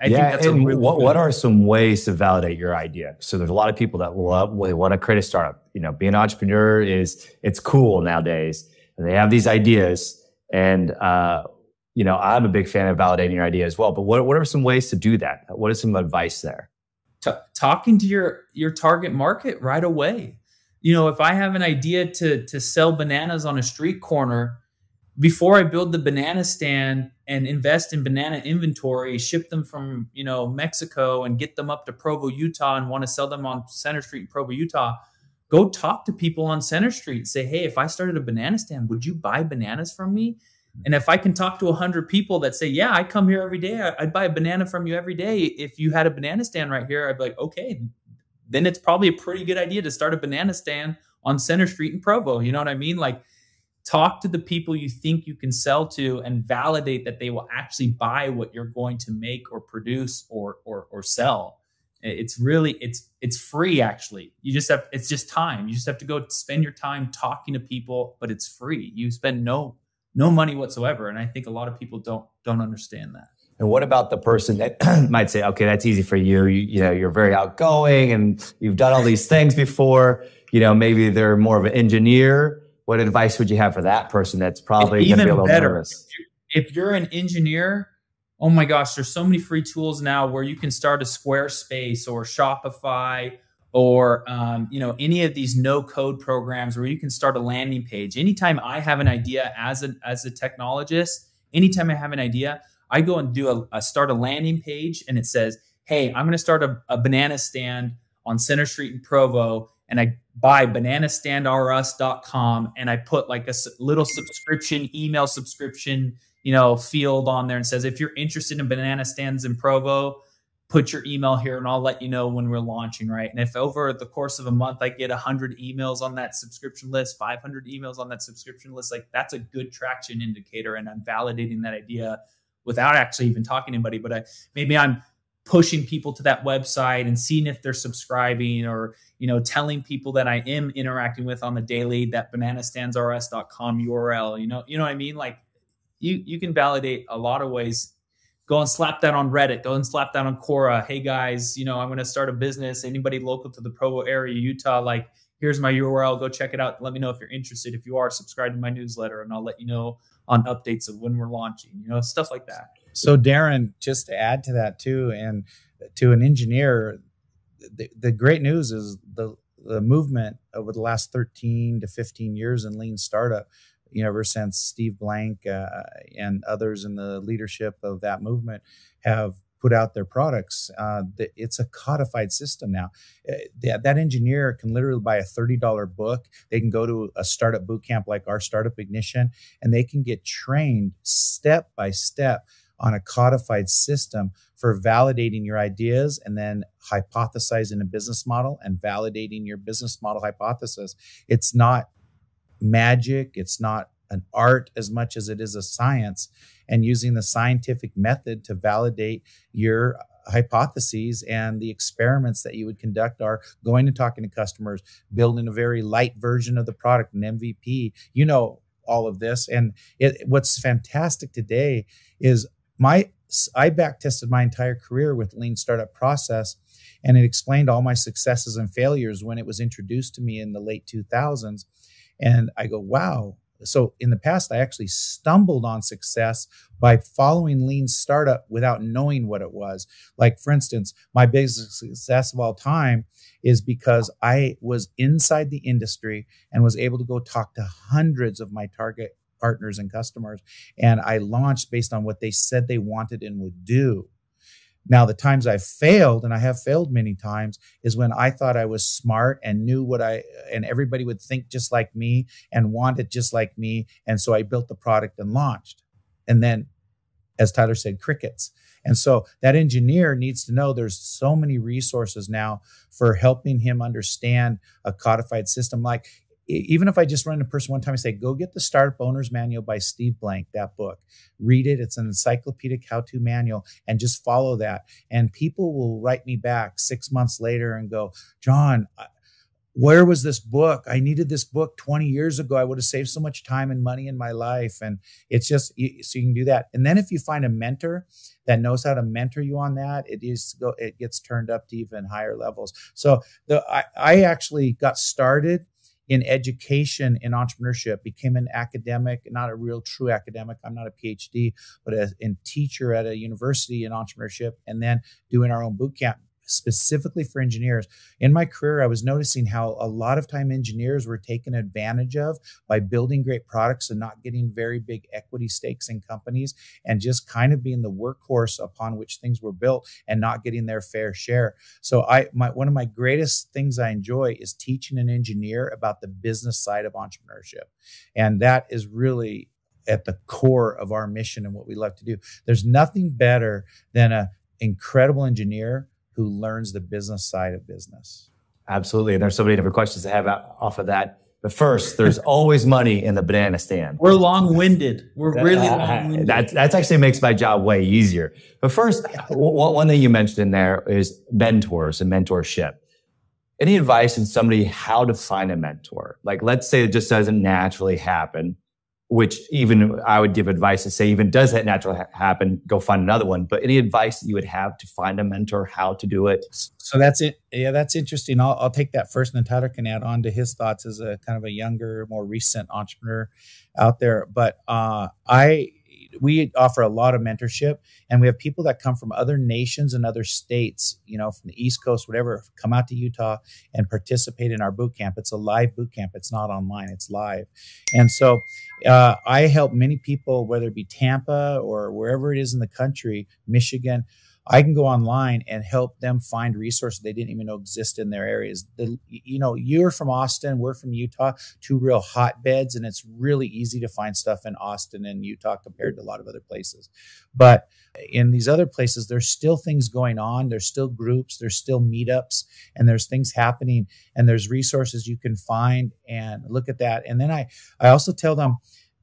I yeah, think that's and really what, what are some ways to validate your idea? So there's a lot of people that love they want to create a startup. You know, being an entrepreneur is it's cool nowadays. And they have these ideas, and uh, you know, I'm a big fan of validating your idea as well. But what what are some ways to do that? What is some advice there? Talking to your your target market right away. You know, if I have an idea to to sell bananas on a street corner, before I build the banana stand and invest in banana inventory, ship them from, you know, Mexico and get them up to Provo, Utah and want to sell them on Center Street in Provo, Utah, go talk to people on Center Street. Say, hey, if I started a banana stand, would you buy bananas from me? And if I can talk to 100 people that say, yeah, I come here every day, I'd buy a banana from you every day. If you had a banana stand right here, I'd be like, okay, then it's probably a pretty good idea to start a banana stand on Center Street in Provo. You know what I mean? Like, talk to the people you think you can sell to and validate that they will actually buy what you're going to make or produce or or, or sell it's really it's it's free actually you just have it's just time you just have to go spend your time talking to people but it's free you spend no no money whatsoever and i think a lot of people don't don't understand that and what about the person that might say okay that's easy for you. you you know you're very outgoing and you've done all these things before you know maybe they're more of an engineer what advice would you have for that person that's probably going to be a little better. nervous? If you're an engineer, oh my gosh, there's so many free tools now where you can start a Squarespace or Shopify or um, you know any of these no code programs where you can start a landing page. Anytime I have an idea as a as a technologist, anytime I have an idea, I go and do a, a start a landing page and it says, "Hey, I'm going to start a, a banana stand on Center Street in Provo." and I buy bananastandrus.com and I put like a little subscription, email subscription, you know, field on there and says, if you're interested in banana stands in Provo, put your email here and I'll let you know when we're launching, right? And if over the course of a month I get 100 emails on that subscription list, 500 emails on that subscription list, like that's a good traction indicator and I'm validating that idea without actually even talking to anybody, but I maybe I'm pushing people to that website and seeing if they're subscribing or you know telling people that i am interacting with on the daily that bananastandsrs.com url you know you know what i mean like you you can validate a lot of ways go and slap that on reddit. Go and slap that on quora. Hey guys you know i'm going to start a business. Anybody local to the provo area utah like here's my url go check it out. Let me know if you're interested. If you are subscribe to my newsletter and i'll let you know on updates of when we're launching you know stuff like that. So, Daran, just to add to that too, and to an engineer, the, the great news is the the movement over the last 13 to 15 years in lean startup you know ever since steve blank uh, and others in the leadership of that movement have put out their products uh, it's a codified system now uh, that, that engineer can literally buy a $30 book they can go to a startup boot camp like our startup ignition and they can get trained step by step on a codified system for validating your ideas and then hypothesizing a business model and validating your business model hypothesis. It's not magic, it's not an art as much as it is a science, and using the scientific method to validate your hypotheses and the experiments that you would conduct are going and talking to customers, building a very light version of the product, an MVP. You know all of this, and it, what's fantastic today is my I back tested my entire career with lean startup process and it explained all my successes and failures when it was introduced to me in the late 2000s and I go wow so in the past, I actually stumbled on success by following lean startup without knowing what it was. Like, for instance, my biggest success of all time is because I was inside the industry and was able to go talk to hundreds of my target partners and customers. And I launched based on what they said they wanted and would do. Now, the times I've failed, and I have failed many times, is when I thought I was smart and knew what I, and everybody would think just like me and want it just like me. And so I built the product and launched. And then, as Tyler said, crickets. And so that engineer needs to know there's so many resources now for helping him understand a codified system. Like even if I just run a person one time and say, go get the Startup Owner's Manual by Steve Blank, that book, read it. It's an encyclopedic how to manual and just follow that. And people will write me back six months later and go, John, where was this book? I needed this book 20 years ago. I would have saved so much time and money in my life. And it's just so you can do that. And then if you find a mentor that knows how to mentor you on that, it is it gets turned up to even higher levels. So the I, I actually got started in education in entrepreneurship, became an academic, not a real true academic. I'm not a PhD, but a in teacher at a university in entrepreneurship, and then doing our own boot camp specifically for engineers. In my career, I was noticing how a lot of time engineers were taken advantage of by building great products and not getting very big equity stakes in companies and just kind of being the workhorse upon which things were built and not getting their fair share. So I my one of my greatest things I enjoy is teaching an engineer about the business side of entrepreneurship. And that is really at the core of our mission and what we love to do. There's nothing better than a incredible engineer who learns the business side of business. Absolutely. And there's so many different questions to have off of that. But first, there's always money in the banana stand. We're long winded. We're really uh, long winded. That, that actually makes my job way easier. But first, one thing you mentioned in there is mentors and mentorship. Any advice in somebody how to find a mentor? Like, let's say it just doesn't naturally happen which even I would give advice to say, even does that naturally ha- happen, go find another one. But any advice that you would have to find a mentor, how to do it? So that's it. Yeah, that's interesting. I'll, I'll take that first, and then Tyler can add on to his thoughts as a kind of a younger, more recent entrepreneur out there. But uh, I we offer a lot of mentorship and we have people that come from other nations and other states you know from the east coast whatever come out to utah and participate in our boot camp. It's a live boot camp. It's not online. It's live. And so uh, i help many people whether it be tampa or wherever it is in the country michigan I can go online and help them find resources they didn't even know exist in their areas. The, you know, you're from Austin, we're from Utah, two real hotbeds, and it's really easy to find stuff in Austin and Utah compared to a lot of other places. But in these other places, there's still things going on. There's still groups, there's still meetups, and there's things happening, and there's resources you can find and look at that. And then I, I also tell them,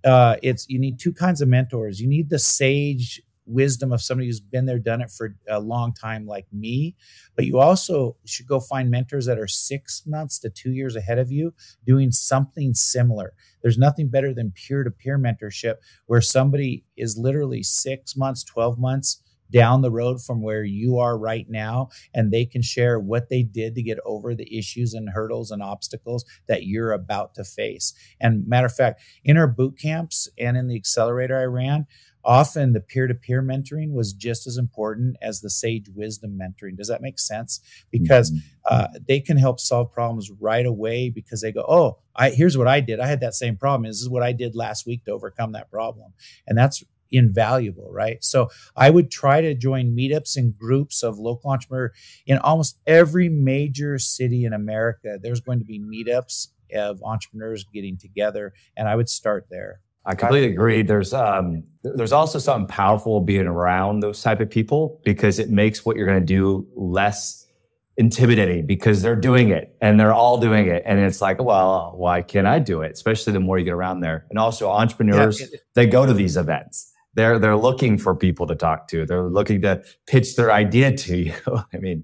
uh, it's you need two kinds of mentors. You need the sage wisdom of somebody who's been there, done it for a long time, like me. But you also should go find mentors that are six months to two years ahead of you doing something similar. There's nothing better than peer to peer mentorship where somebody is literally six months, 12 months down the road from where you are right now and they can share what they did to get over the issues and hurdles and obstacles that you're about to face and matter of fact in our boot camps and in the accelerator i ran often the peer-to-peer mentoring was just as important as the sage wisdom mentoring. Does that make sense? Because mm-hmm. uh, they can help solve problems right away because they go oh I, here's what i did. I had that same problem. This is what i did last week to overcome that problem. And that's invaluable right? So i would try to join meetups and groups of local entrepreneur. In almost every major city in america there's going to be meetups of entrepreneurs getting together and i would start there I completely agree. There's um, there's also something powerful being around those type of people because it makes what you're going to do less intimidating because they're doing it and they're all doing it. And it's like well why can't i do it? Especially the more you get around there. And also entrepreneurs yeah. they go to these events. They're they're looking for people to talk to. They're looking to pitch their idea to you. I mean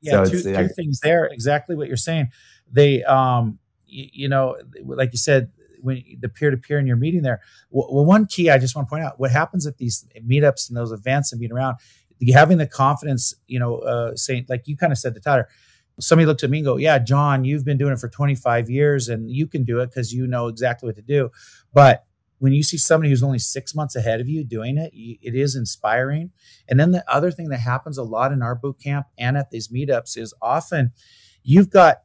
yeah so two, two like, things there. Exactly what you're saying. They um you, you know like you said when the peer to peer in your meeting there. Well, one key I just want to point out: what happens at these meetups and those events and being around, having the confidence, you know, uh, saying like you kind of said to Tyler, somebody looks at me and go, "Yeah, John, you've been doing it for 25 years, and you can do it because you know exactly what to do." But when you see somebody who's only six months ahead of you doing it, it is inspiring. And then the other thing that happens a lot in our boot camp and at these meetups is often you've got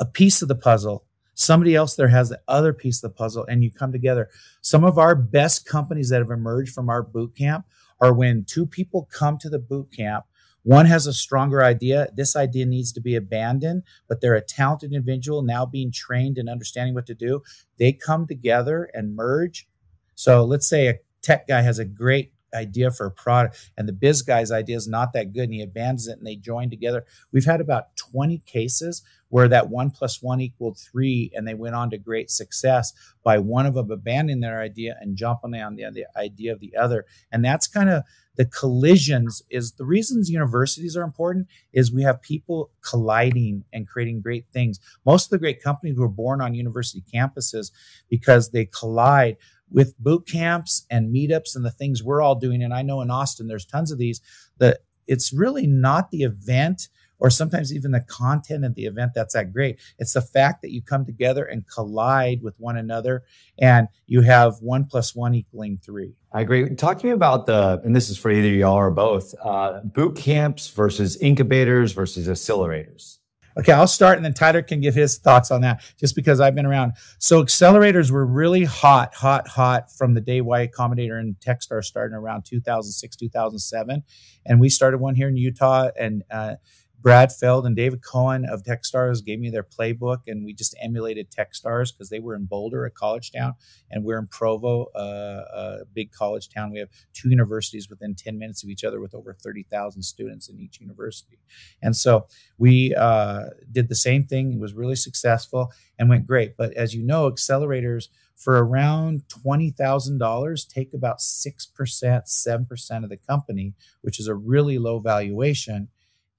a piece of the puzzle. Somebody else there has the other piece of the puzzle, and you come together. Some of our best companies that have emerged from our boot camp are when two people come to the boot camp one has a stronger idea. This idea needs to be abandoned, but they're a talented individual now being trained and understanding what to do. They come together and merge. So let's say a tech guy has a great idea for a product and the biz guy's idea is not that good and he abandons it and they join together. We've had about 20 cases where that one plus one equaled three and they went on to great success by one of them abandoning their idea and jumping on the, the idea of the other. And that's kind of the collisions is the reasons universities are important is we have people colliding and creating great things. Most of the great companies were born on university campuses because they collide with boot camps and meetups and the things we're all doing. And I know in Austin, there's tons of these that it's really not the event or sometimes even the content of the event that's that great. It's the fact that you come together and collide with one another and you have one plus one equaling three. I agree. Talk to me about the, and this is for either y'all or both, uh, boot camps versus incubators versus accelerators. Okay, I'll start and then Tyler can give his thoughts on that just because I've been around. So accelerators were really hot, hot, hot from the day Y Combinator and Techstars started around 2006, 2007. And we started one here in Utah and uh, Brad Feld and David Cohen of Techstars gave me their playbook, and we just emulated Techstars because they were in Boulder, a college town, and we're in Provo, uh, a big college town. We have two universities within 10 minutes of each other with over 30,000 students in each university. And so we uh, did the same thing. It was really successful and went great. But as you know, accelerators for around $20,000 take about 6%, 7% of the company, which is a really low valuation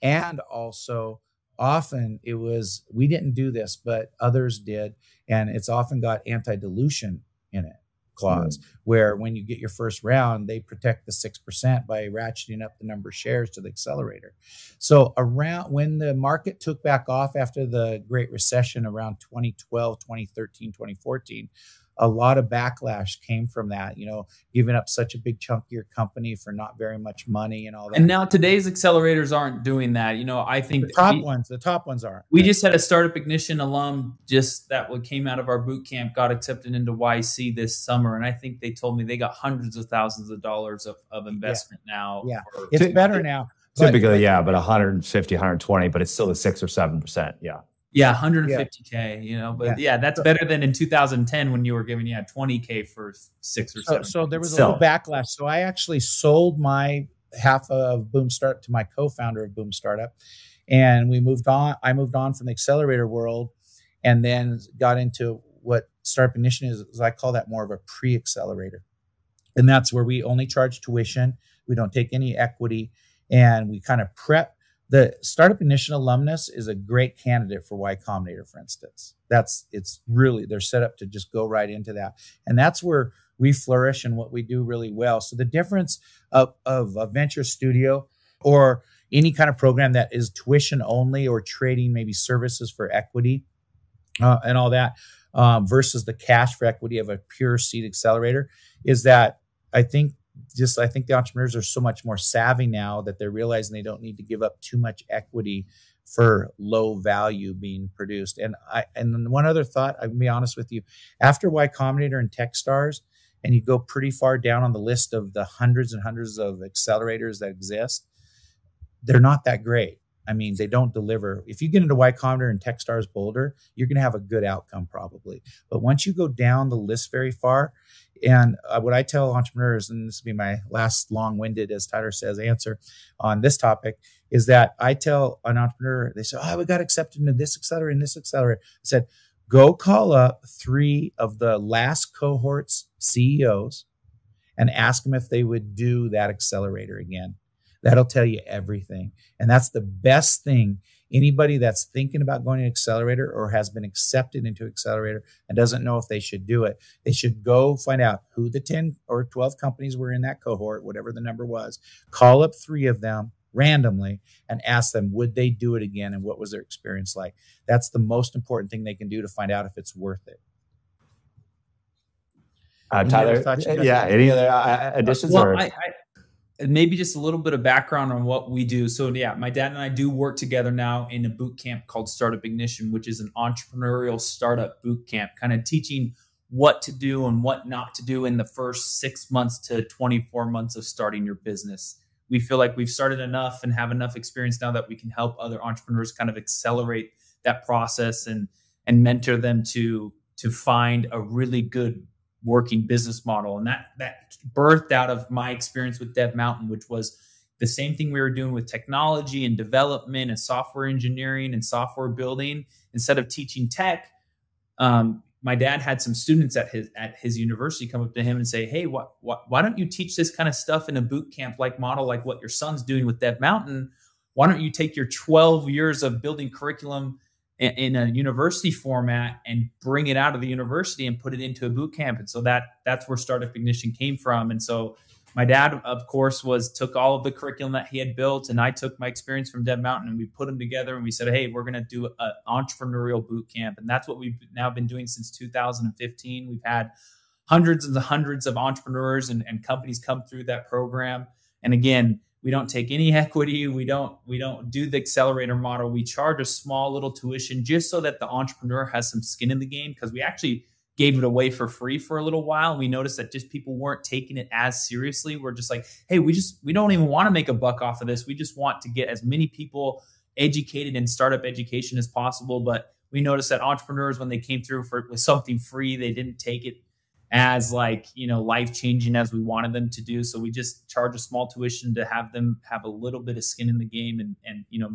and also often it was we didn't do this but others did and it's often got anti-dilution in it clause mm. where when you get your first round they protect the 6% by ratcheting up the number of shares to the accelerator so around when the market took back off after the great recession around 2012 2013 2014 a lot of backlash came from that, you know, giving up such a big chunk of your company for not very much money and all that. And now today's accelerators aren't doing that. You know, I think the top we, ones, the top ones aren't. We just had a startup ignition alum just that what came out of our boot camp got accepted into YC this summer. And I think they told me they got hundreds of thousands of dollars of, of investment yeah. now. Yeah. For, it's better now. Typically, but, yeah, but 150, 120, but it's still the six or seven percent. Yeah. Yeah, 150k. Yeah. You know, but yeah. yeah. that's better than in 2010 when you were giving yeah 20k for six or seven. So, so there was a little backlash. So I actually sold my half of Boom Start to my co-founder of Boom Startup, and we moved on. I moved on from the accelerator world, and then got into what Startup Ignition is. is I call that more of a pre-accelerator, and that's where we only charge tuition. We don't take any equity, and we kind of prep the startup ignition alumnus is a great candidate for y combinator for instance. That's it's really they're set up to just go right into that. And that's where we flourish and what we do really well. So the difference of, of a venture studio or any kind of program that is tuition only or trading maybe services for equity uh, and all that um, versus the cash for equity of a pure seed accelerator is that i think just I think the entrepreneurs are so much more savvy now that they're realizing they don't need to give up too much equity for low value being produced. And I and one other thought, I can be honest with you, after Y Combinator and Techstars, and you go pretty far down on the list of the hundreds and hundreds of accelerators that exist, they're not that great. I mean, they don't deliver. If you get into Y Combinator and Techstars Boulder, you're going to have a good outcome probably. But once you go down the list very far, and uh, what I tell entrepreneurs, and this will be my last long winded, as Tyler says, answer on this topic, is that I tell an entrepreneur, they say, Oh, we got accepted into this accelerator and this accelerator. I said, Go call up three of the last cohorts CEOs and ask them if they would do that accelerator again. That'll tell you everything. And that's the best thing anybody that's thinking about going to accelerator or has been accepted into accelerator and doesn't know if they should do it they should go find out who the 10 or 12 companies were in that cohort whatever the number was. Call up three of them randomly and ask them would they do it again and what was their experience like? That's the most important thing they can do to find out if it's worth it. Uh, tyler yeah any other uh, additions well, I, I, maybe just a little bit of background on what we do so yeah my dad and i do work together now in a boot camp called startup ignition which is an entrepreneurial startup boot camp kind of teaching what to do and what not to do in the first six months to 24 months of starting your business. We feel like we've started enough and have enough experience now that we can help other entrepreneurs kind of accelerate that process and and mentor them to to find a really good working business model. And that that birthed out of my experience with Dev Mountain, which was the same thing we were doing with technology and development and software engineering and software building. Instead of teaching tech, um, my dad had some students at his at his university come up to him and say, "Hey, what, what why don't you teach this kind of stuff in a boot camp like model like what your son's doing with Dev Mountain? Why don't you take your 12 years of building curriculum in, a university format and bring it out of the university and put it into a boot camp?" And so that that's where Startup Ignition came from. And so my dad, of course, was took all of the curriculum that he had built, and I took my experience from Dev Mountain, and we put them together, and we said, "Hey, we're going to do an entrepreneurial boot camp," and that's what we've now been doing since 2015. We've had hundreds and hundreds of entrepreneurs and, and companies come through that program, and again, we don't take any equity. We don't we don't do the accelerator model. We charge a small little tuition just so that the entrepreneur has some skin in the game because we actually gave it away for free for a little while. and We noticed that just people weren't taking it as seriously. We're just like, hey, we just we don't even want to make a buck off of this. We just want to get as many people educated in startup education as possible. But we noticed that entrepreneurs, when they came through for with something free, they didn't take it as like you know life changing as we wanted them to do. So we just charge a small tuition to have them have a little bit of skin in the game and and you know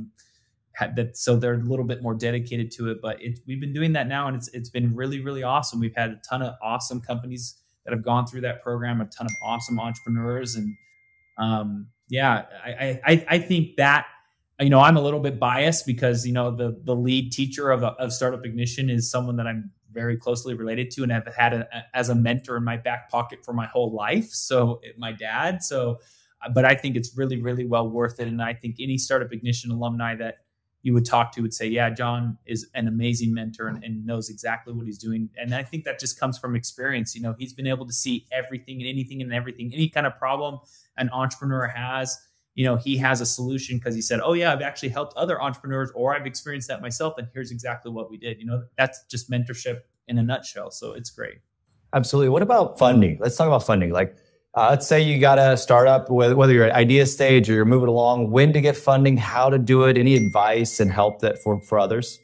that so they're a little bit more dedicated to it. But it, we've been doing that now, and it's it's been really really awesome. We've had a ton of awesome companies that have gone through that program, a ton of awesome entrepreneurs, and um, yeah, I, I I think that you know I'm a little bit biased because you know the the lead teacher of of Startup Ignition is someone that I'm very closely related to and have had a, as a mentor in my back pocket for my whole life. So my dad, so uh, but I think it's really really well worth it, and I think any Startup Ignition alumni that you would talk to would say, yeah, John is an amazing mentor and, and, knows exactly what he's doing. And I think that just comes from experience. You know, he's been able to see everything and anything and everything, any kind of problem an entrepreneur has. You know, he has a solution because he said, oh, yeah, I've actually helped other entrepreneurs or I've experienced that myself. And here's exactly what we did. You know, that's just mentorship in a nutshell. So it's great. Absolutely. What about funding? Let's talk about funding. Like, uh, let's say you got a startup, whether you're at idea stage or you're moving along, when to get funding, how to do it, any advice and help that for, for others?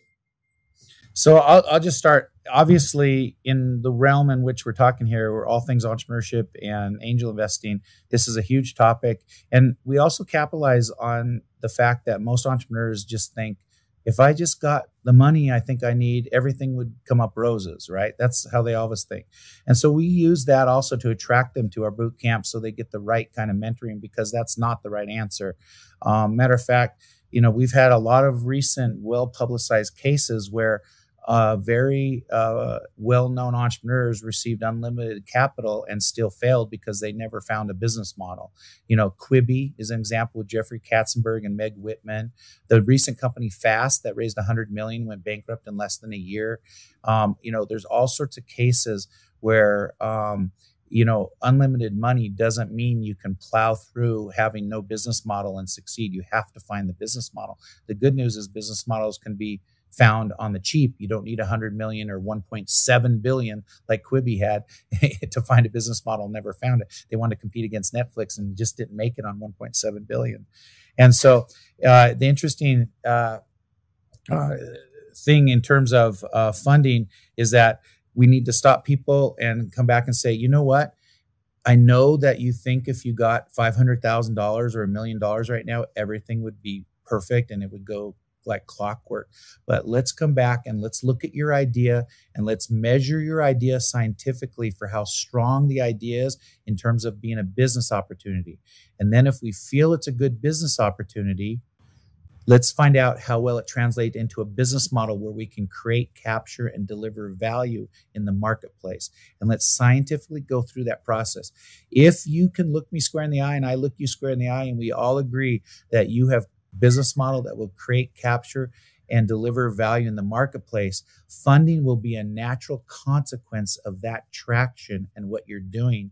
So I'll, I'll just start. Obviously, in the realm in which we're talking here, we're all things entrepreneurship and angel investing. This is a huge topic. And we also capitalize on the fact that most entrepreneurs just think, if I just got the money I think I need, everything would come up roses, right? That's how they always think. And so we use that also to attract them to our boot camp so they get the right kind of mentoring because that's not the right answer. Um, matter of fact, you know, we've had a lot of recent well publicized cases where uh, very uh, well-known entrepreneurs received unlimited capital and still failed because they never found a business model. You know, Quibi is an example with Jeffrey Katzenberg and Meg Whitman. The recent company Fast that raised 100 million went bankrupt in less than a year. Um, you know, there's all sorts of cases where um, you know, unlimited money doesn't mean you can plow through having no business model and succeed. You have to find the business model. The good news is business models can be found on the cheap. You don't need 100 million or 1.7 billion like Quibi had to find a business model. Never found it. They wanted to compete against Netflix and just didn't make it on 1.7 billion. And so uh, the interesting uh, uh, thing in terms of uh, funding is that we need to stop people and come back and say, you know what? I know that you think if you got $500,000 or a million dollars right now, everything would be perfect and it would go like clockwork. But let's come back and let's look at your idea and let's measure your idea scientifically for how strong the idea is in terms of being a business opportunity. And then if we feel it's a good business opportunity, Let's find out how well it translates into a business model where we can create, capture, and deliver value in the marketplace. And let's scientifically go through that process. If you can look me square in the eye and I look you square in the eye, and we all agree that you have business model that will create, capture, and deliver value in the marketplace, funding will be a natural consequence of that traction and what you're doing.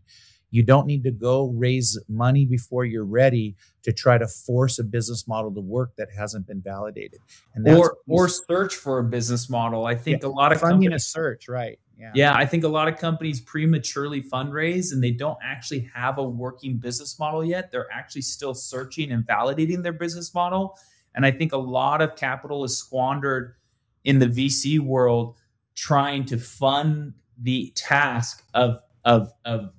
You don't need to go raise money before you're ready to try to force a business model to work that hasn't been validated. And or or search for a business model. I think yeah, a lot of funding companies, a search, right? Yeah. yeah, I think a lot of companies prematurely fundraise and they don't actually have a working business model yet. They're actually still searching and validating their business model. And I think a lot of capital is squandered in the VC world trying to fund the task of of of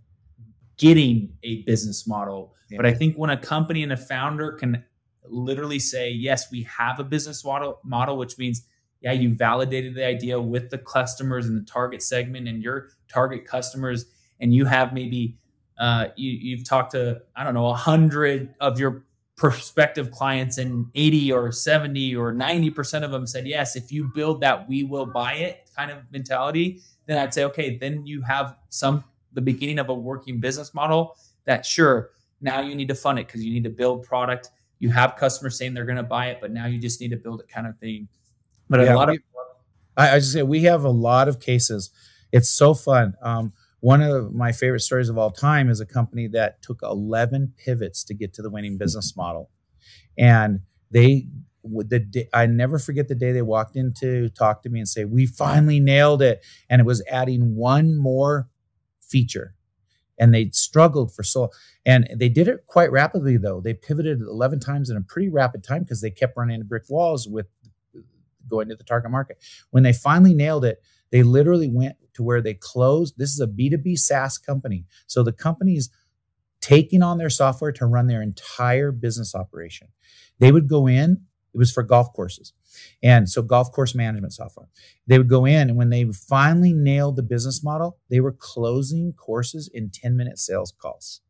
getting a business model. Yeah. But I think when a company and a founder can literally say, yes, we have a business model, model, which means, yeah, you validated the idea with the customers and the target segment and your target customers, and you have maybe uh, you, you've talked to I don't know a hundred of your prospective clients, and eighty or seventy or ninety percent of them said yes. If you build that, we will buy it kind of mentality. Then I'd say okay, then you have some the beginning of a working business model that sure now you need to fund it because you need to build product you have customers saying they're going to buy it but now you just need to build it kind of thing but yeah, a lot we, of I, I just say we have a lot of cases. It's so fun. Um, one of my favorite stories of all time is a company that took 11 pivots to get to the winning business model. And they the day, I never forget the day they walked in to talk to me and say, "We finally nailed it," and it was adding one more feature. And they struggled for so and they did it quite rapidly though. They pivoted 11 times in a pretty rapid time because they kept running into brick walls with going to the target market when they finally nailed it they literally went to where they closed this is a b2b saas company so the company's taking on their software to run their entire business operation they would go in it was for golf courses and so golf course management software. They would go in and when they finally nailed the business model, they were closing courses in 10 minute sales calls.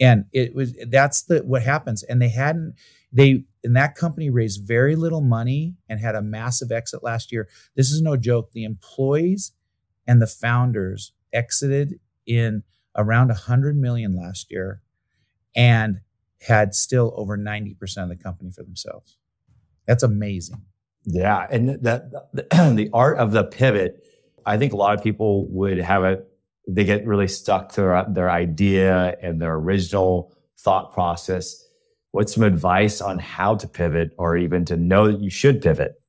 And it was that's the what happens. And they hadn't they and that company raised very little money and had a massive exit last year. This is no joke. The employees and the founders exited in around 100 million last year and had still over 90% of the company for themselves. That's amazing. Yeah, and that the, art of the pivot, I think a lot of people would have it. They get really stuck to their, their idea and their original thought process. What's some advice on how to pivot, or even to know that you should pivot?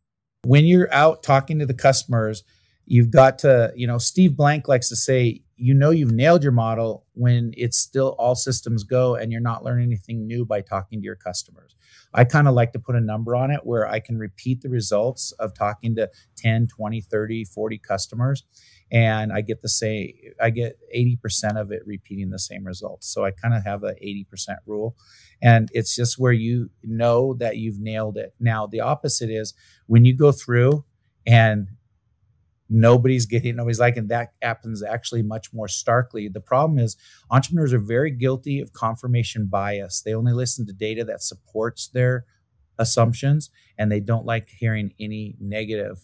When you're out talking to the customers, you've got to, you know, Steve Blank likes to say, you know you've nailed your model when it's still all systems go and you're not learning anything new by talking to your customers. I kind of like to put a number on it where I can repeat the results of talking to 10, 20, 30, 40 customers and I get the same I get 80% of it repeating the same results. So I kind of have a 80% rule and it's just where you know that you've nailed it. Now the opposite is when you go through and nobody's getting nobody's liking that happens actually much more starkly the problem is entrepreneurs are very guilty of confirmation bias they only listen to data that supports their assumptions and they don't like hearing any negative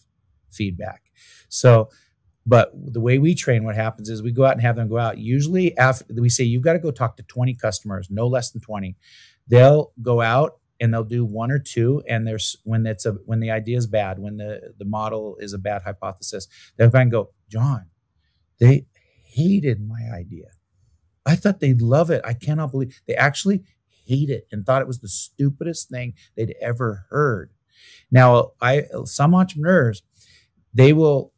feedback so but the way we train what happens is we go out and have them go out. Usually after we say you've got to go talk to 20 customers no less than 20 they'll go out and they'll do one or two and there's when it's a when the idea is bad when the the model is a bad hypothesis they'll kind of go john they hated my idea. I thought they'd love it. I cannot believe they actually hate it and thought it was the stupidest thing they'd ever heard. Now i some entrepreneurs they will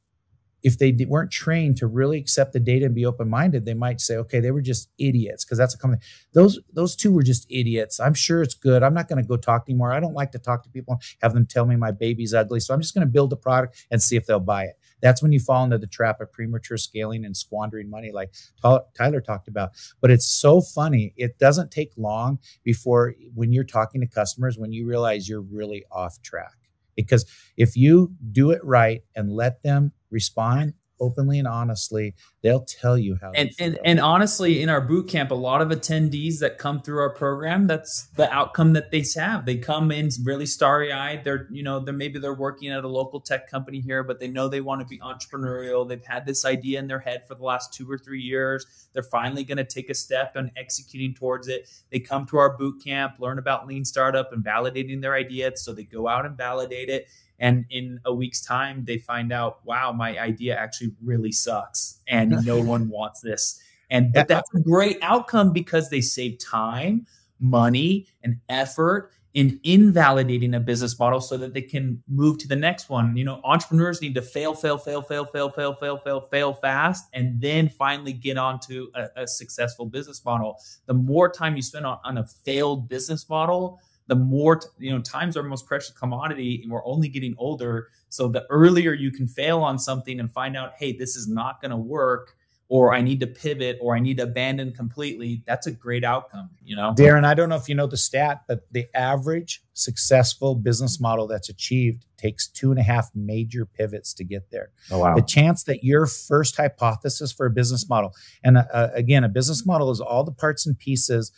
if they weren't trained to really accept the data and be open-minded, they might say, okay, they were just idiots because that's a common. Those those two were just idiots. I'm sure it's good. I'm not going to go talk anymore. I don't like to talk to people have them tell me my baby's ugly. So I'm just going to build a product and see if they'll buy it. That's when you fall into the trap of premature scaling and squandering money, like Tyler talked about. But it's so funny. It doesn't take long before when you're talking to customers when you realize you're really off track. Because if you do it right and let them respond, openly and honestly, they'll tell you how. And and, and honestly, in our boot camp, a lot of attendees that come through our program, that's the outcome that they have. They come in really starry eyed. They're you know they're maybe they're working at a local tech company here, but they know they want to be entrepreneurial. They've had this idea in their head for the last two or three years. They're finally going to take a step and executing towards it. They come to our boot camp, learn about lean startup and validating their idea. So they go out and validate it and in a week's time they find out wow my idea actually really sucks and no one wants this. And but that's a great outcome because they save time money and effort in invalidating a business model so that they can move to the next one. You know entrepreneurs need to fail fail fail fail fail fail fail fail fail fast and then finally get onto a, a successful business model. The more time you spend on, on a failed business model the more you know time's our most precious commodity and we're only getting older. So the earlier you can fail on something and find out hey this is not going to work or i need to pivot or i need to abandon completely that's a great outcome you know? Daran i don't know if you know the stat but the average successful business model that's achieved takes two and a half major pivots to get there. Oh, wow. the chance that your first hypothesis for a business model and uh, again a business model is all the parts and pieces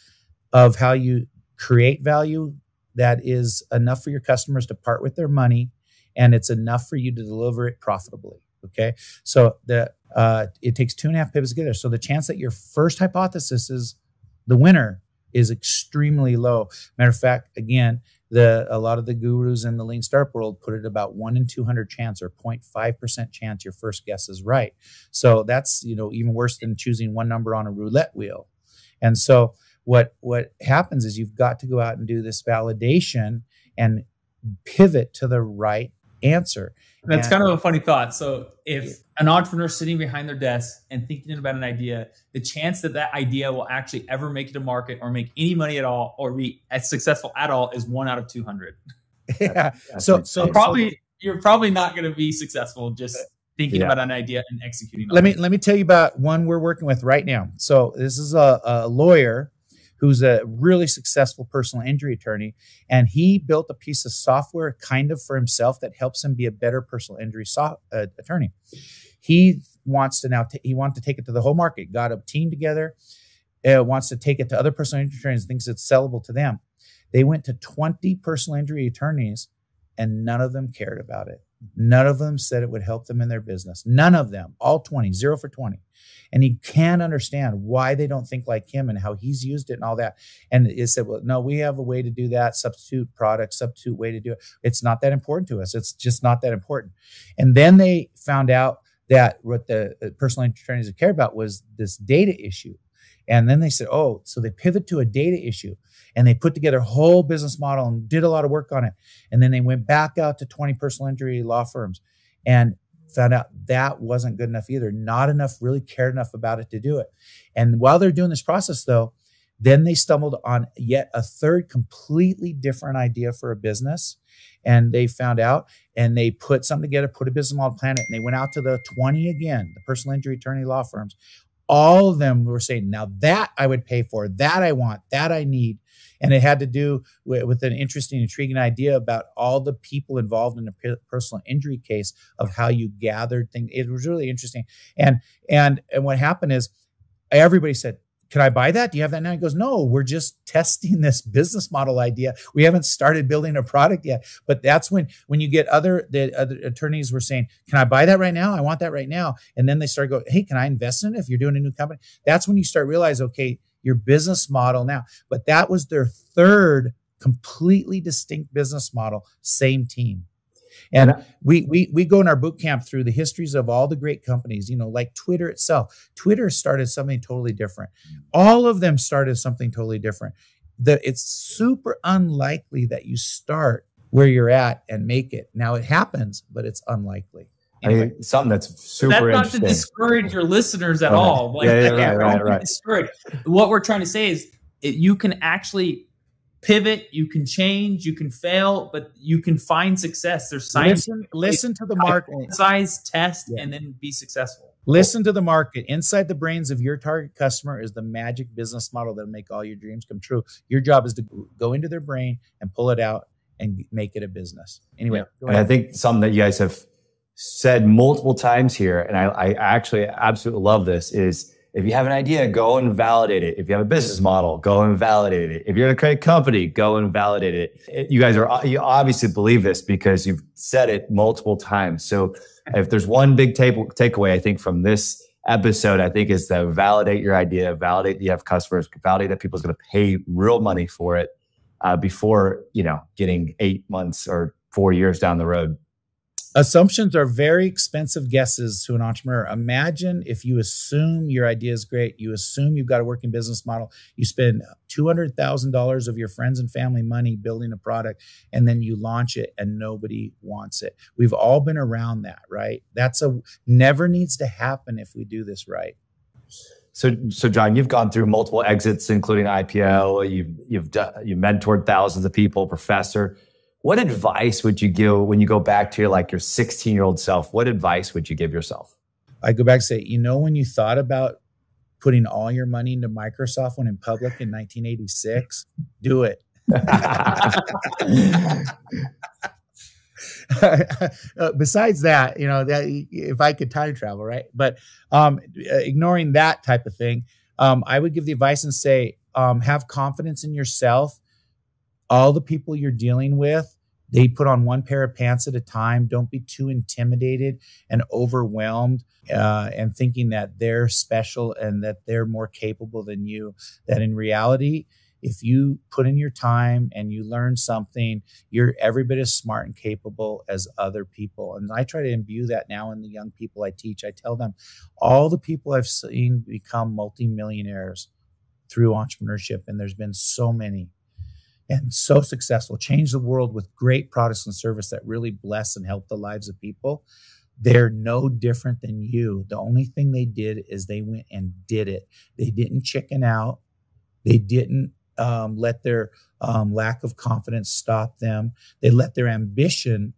of how you create value that is enough for your customers to part with their money and it's enough for you to deliver it profitably okay? So the uh, it takes two and a half pivots to get there. So the chance that your first hypothesis is the winner is extremely low. Matter of fact again the a lot of the gurus in the lean startup world put it about 1 in 200 chance or 0.5% chance your first guess is right. So that's you know even worse than choosing one number on a roulette wheel. And so what what happens is you've got to go out and do this validation and pivot to the right answer. That's and, kind of a funny thought. So if an entrepreneur sitting behind their desk and thinking about an idea, the chance that that idea will actually ever make it to market or make any money at all or be as successful at all is one out of 200. Yeah. so, so probably, so, you're probably not going to be successful just uh, thinking yeah. about an idea and executing. Let me, let me tell you about one we're working with right now. So this is a, a lawyer who's a really successful personal injury attorney. And he built a piece of software kind of for himself that helps him be a better personal injury so- uh, attorney. He wants to now, t- he wants to take it to the whole market, got a team together, uh, wants to take it to other personal injury attorneys, thinks it's sellable to them. They went to 20 personal injury attorneys and none of them cared about it. None of them said it would help them in their business. None of them, all 20, zero for 20 and he can't understand why they don't think like him and how he's used it and all that. And he said, well, no, we have a way to do that, substitute product, substitute way to do it. It's not that important to us. It's just not that important. And then they found out that what the uh, personal injury attorneys cared about was this data issue. And then they said, oh, so they pivot to a data issue and they put together a whole business model and did a lot of work on it. And then they went back out to 20 personal injury law firms and found out that wasn't good enough either. Not enough really cared enough about it to do it. And while they're doing this process, though, then they stumbled on yet a third completely different idea for a business. And they found out and they put something together, put a business model plan it, and they went out to the 20 again, the personal injury attorney law firms. All of them were saying, now that I would pay for, that I want, that I need and it had to do with, with, an interesting, intriguing idea about all the people involved in a personal injury case of how you gathered things. It was really interesting, and and and what happened is everybody said. Can I buy that? Do you have that now? He goes, No, we're just testing this business model idea. We haven't started building a product yet. But that's when when you get other the other attorneys were saying, Can I buy that right now? I want that right now. And then they start going, Hey, can I invest in it if you're doing a new company? That's when you start realize, okay, your business model now. But that was their third completely distinct business model, same team. And we we we go in our boot camp through the histories of all the great companies, you know, like Twitter itself. Twitter started something totally different. All of them started something totally different. The, it's super unlikely that you start where you're at and make it. Now it happens, but it's unlikely. Anyway, I, something that's super that's not to discourage your listeners at all. Like, yeah, yeah, right, right, right. What we're trying to say is it, you can actually pivot, you can change, you can fail, but you can find success. There's science. Listen, listen to the market. Size, test, yeah. and then be successful. Listen to the market. Inside the brains of your target customer is the magic business model that'll make all your dreams come true. Your job is to go into their brain and pull it out and make it a business. Anyway, yeah. and I think something that you guys have said multiple times here, and I, I actually absolutely love this, is if you have an idea, go and validate it. If you have a business model, go and validate it. If you're going to create a company, go and validate it. You guys are, you obviously believe this because you've said it multiple times. So if there's one big take, takeaway, I think from this episode, I think is to validate your idea, validate that you have customers, validate that people's going to pay real money for it uh, before, you know, getting eight months or four years down the road assumptions are very expensive guesses to an entrepreneur. Imagine if you assume your idea is great, you assume you've got a working business model, you spend $200,000 of your friends and family money building a product, and then you launch it and nobody wants it. We've all been around that, right? That's a never needs to happen if we do this right. So, so John, you've gone through multiple exits, including IPO. You've you've you've mentored thousands of people, professor what advice would you give when you go back to your like your 16 year old self? What advice would you give yourself? I go back and say, you know, when you thought about putting all your money into Microsoft when in public in 1986, do it. uh, besides that, you know, that if I could time travel, right? But um, ignoring that type of thing, um, I would give the advice and say, um, have confidence in yourself all the people you're dealing with they put on one pair of pants at a time. Don't be too intimidated and overwhelmed uh, and thinking that they're special and that they're more capable than you. That in reality if you put in your time and you learn something you're every bit as smart and capable as other people. And i try to imbue that now in the young people i teach. I tell them all the people i've seen become multimillionaires through entrepreneurship and there's been so many and so successful, change the world with great products and service that really bless and help the lives of people. They're no different than you. The only thing they did is they went and did it. They didn't chicken out. They didn't um, let their um, lack of confidence stop them. They let their ambition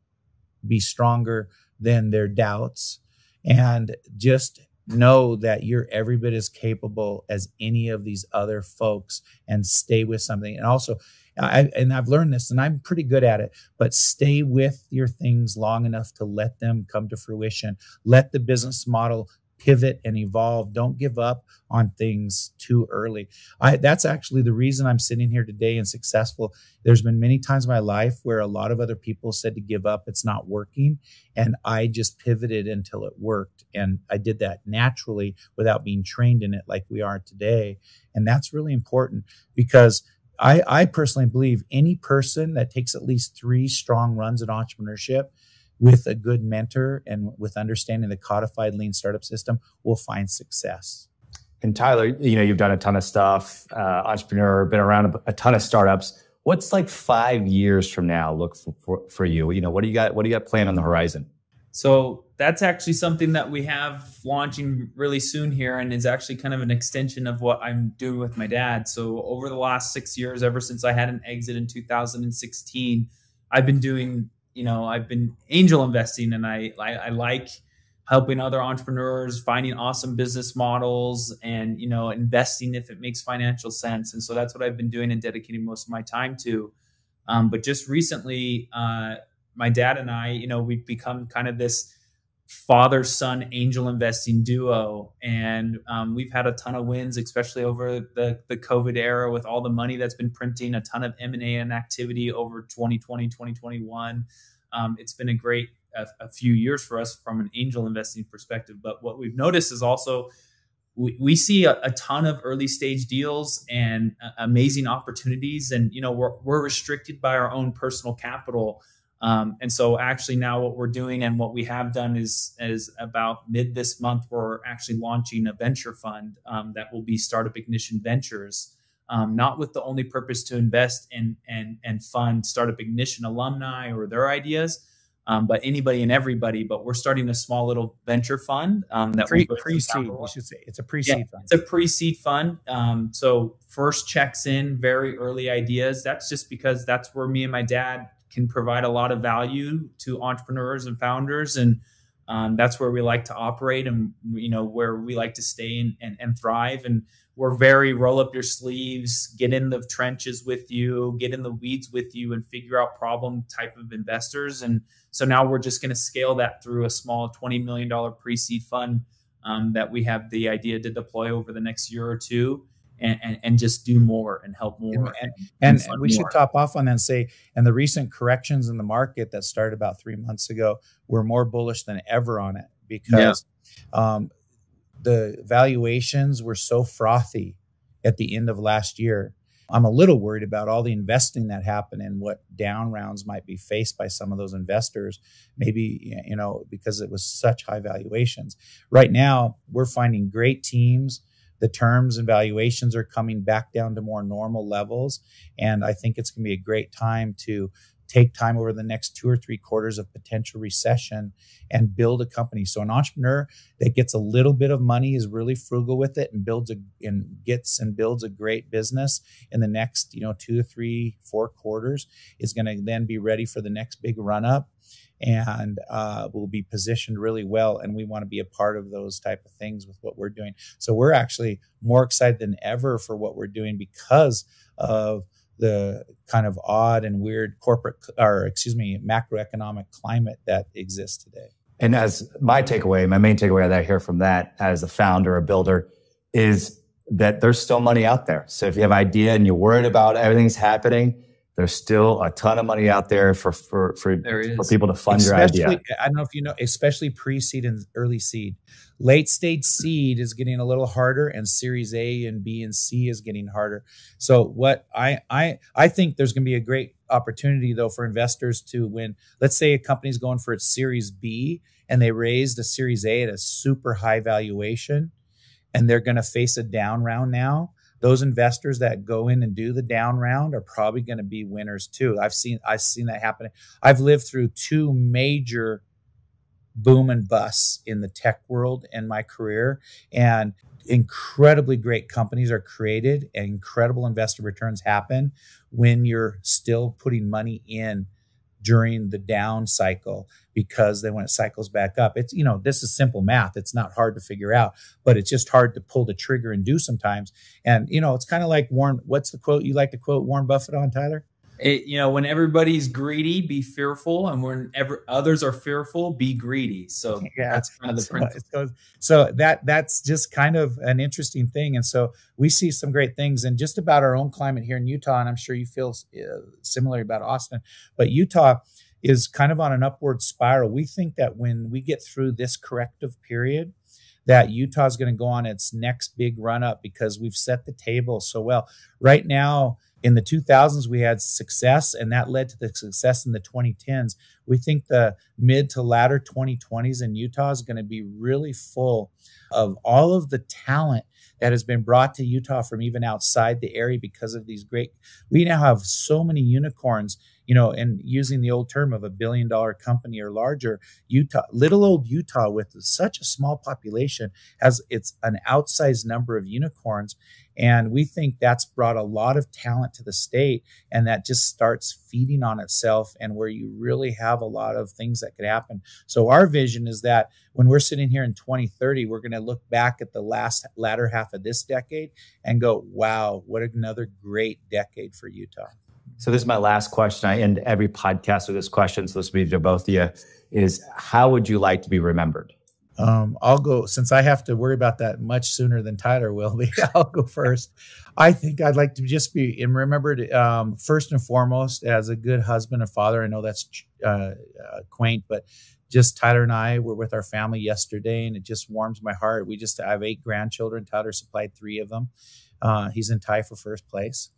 be stronger than their doubts. And just know that you're every bit as capable as any of these other folks and stay with something. And also, I, and I've learned this and I'm pretty good at it, but stay with your things long enough to let them come to fruition. Let the business model pivot and evolve. Don't give up on things too early. I, that's actually the reason I'm sitting here today and successful. There's been many times in my life where a lot of other people said to give up, it's not working. And I just pivoted until it worked. And I did that naturally without being trained in it like we are today. And that's really important because I, I personally believe any person that takes at least three strong runs at entrepreneurship with a good mentor and with understanding the codified lean startup system will find success. And Tyler, you know, you've done a ton of stuff, uh, entrepreneur, been around a, a, ton of startups. What's like five years from now look for, for, for you? You know, what do you got? What do you got planned on the horizon? So that's actually something that we have launching really soon here and is actually kind of an extension of what I'm doing with my dad. So over the last 6 years ever since I had an exit in 2016, I've been doing, you know, I've been angel investing and I I, I like helping other entrepreneurs finding awesome business models and you know investing if it makes financial sense and so that's what i've been doing and dedicating most of my time to um, but just recently uh, my dad and I, you know, we've become kind of this father son angel investing duo. And um, we've had a ton of wins especially over the, the covid era with all the money that's been printing a ton of m&a and activity over 2020 2021 um, it's been a great a, a, few years for us from an angel investing perspective. But what we've noticed is also we, we see a, a ton of early stage deals and uh, amazing opportunities. And you know we're, we're restricted by our own personal capital um, and so actually now what we're doing and what we have done is, is about mid this month, we're actually launching a venture fund um, that will be Startup Ignition Ventures. Um, not with the only purpose to invest and and and fund Startup Ignition alumni or their ideas, um, but anybody and everybody. But we're starting a small little venture fund um, that pre seed. You should say it's a pre seed yeah, fund. It's a pre seed fund. Um, so first checks in, very early ideas. That's just because that's where me and my dad can provide a lot of value to entrepreneurs and founders and um, that's where we like to operate and you know where we like to stay and, and, and, thrive and we're very roll up your sleeves, get in the trenches with you, get in the weeds with you, and figure out problem type of investors. And so now we're just going to scale that through a small twenty million dollar pre seed fund um, that we have the idea to deploy over the next year or two. And, and, and just do more and help more. And, and, and we more. should top off on that and say, and the recent corrections in the market that started about three months ago, we're more bullish than ever on it because yeah. um, the valuations were so frothy at the end of last year. I'm a little worried about all the investing that happened and what down rounds might be faced by some of those investors. Maybe, you know, because it was such high valuations. Right now, we're finding great teams. The terms and valuations are coming back down to more normal levels. And I think it's going to be a great time to take time over the next two or three quarters of potential recession and build a company. So an entrepreneur that gets a little bit of money is really frugal with it and builds a and gets and builds a great business in the next, you know, two to three, four quarters is going to then be ready for the next big run up and uh, will be positioned really well and we want to be a part of those type of things with what we're doing. So we're actually more excited than ever for what we're doing because of the kind of odd and weird corporate or excuse me macroeconomic climate that exists today. And as my takeaway my main takeaway that i hear from that as a founder or builder is that there's still money out there. So if you have an idea and you're worried about everything's happening there's still a ton of money out there for for for, for people to fund especially, your idea. I don't know if you know, especially pre-seed and early seed. Late stage seed is getting a little harder, and Series A and B and C is getting harder. So what I I I think there's going to be a great opportunity though for investors to when let's say a company's going for its Series B and they raised a Series A at a super high valuation, and they're going to face a down round now those investors that go in and do the down round are probably going to be winners too. I've seen I've seen that happen. I've lived through two major boom and busts in the tech world in my career and incredibly great companies are created and incredible investor returns happen when you're still putting money in during the down cycle because then when it cycles back up it's you know this is simple math. It's not hard to figure out but it's just hard to pull the trigger and do sometimes. And you know it's kind of like warren what's the quote you like to quote warren buffett on tyler it, you know, when everybody's greedy, be fearful, and when ever others are fearful, be greedy. So yeah, that's kind of the so, principle. So that that's just kind of an interesting thing, and so we see some great things, and just about our own climate here in Utah, and I'm sure you feel uh, similar about Austin, but Utah is kind of on an upward spiral. We think that when we get through this corrective period, that Utah is going to go on its next big run up because we've set the table so well. Right now, in the 2000s we had success and that led to the success in the 2010s we think the mid to latter 2020s in utah is going to be really full of all of the talent that has been brought to utah from even outside the area because of these great we now have so many unicorns you know and using the old term of a billion dollar company or larger utah little old utah with such a small population has it's an outsized number of unicorns and we think that's brought a lot of talent to the state, and that just starts feeding on itself, and where you really have a lot of things that could happen. So, our vision is that when we're sitting here in 2030, we're going to look back at the last latter half of this decade and go, wow, what another great decade for Utah. So, this is my last question. I end every podcast with this question. So, this will be to both of you is how would you like to be remembered? Um, I'll go since I have to worry about that much sooner than Tyler will be. I'll go first. I think I'd like to just be remembered um, first and foremost as a good husband and father. I know that's uh, uh, quaint, but just Tyler and I were with our family yesterday, and it just warms my heart. We just I have eight grandchildren. Tyler supplied three of them. Uh, he's in tie for first place,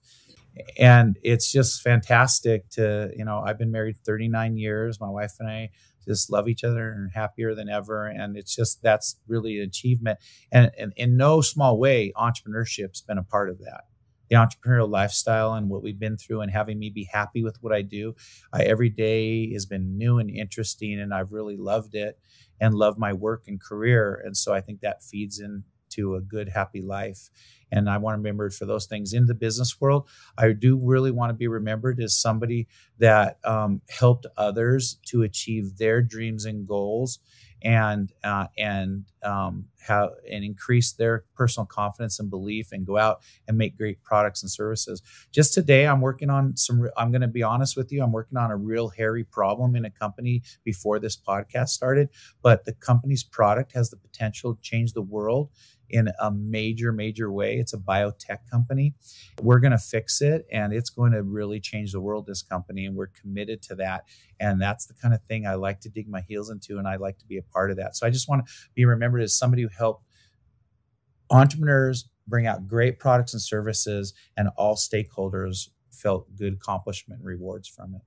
and it's just fantastic to you know. I've been married 39 years. My wife and I just love each other and happier than ever. And it's just that's really an achievement. And, and in no small way, entrepreneurship's been a part of that. The entrepreneurial lifestyle and what we've been through, and having me be happy with what I do. I, every day has been new and interesting, and I've really loved it and love my work and career. And so I think that feeds into a good, happy life and I want to be remembered for those things. In the business world, I do really want to be remembered as somebody that um, helped others to achieve their dreams and goals and uh, and um, and increase their personal confidence and belief and go out and make great products and services. Just today, I'm working on some. I'm going to be honest with you. I'm working on a real hairy problem in a company before this podcast started, but the company's product has the potential to change the world in a major, major way. It's a biotech company. We're going to fix it and it's going to really change the world, this company. And we're committed to that. And that's the kind of thing I like to dig my heels into and I like to be a part of that. So I just want to be remembered as somebody who helped entrepreneurs bring out great products and services and all stakeholders felt good accomplishment and rewards from it.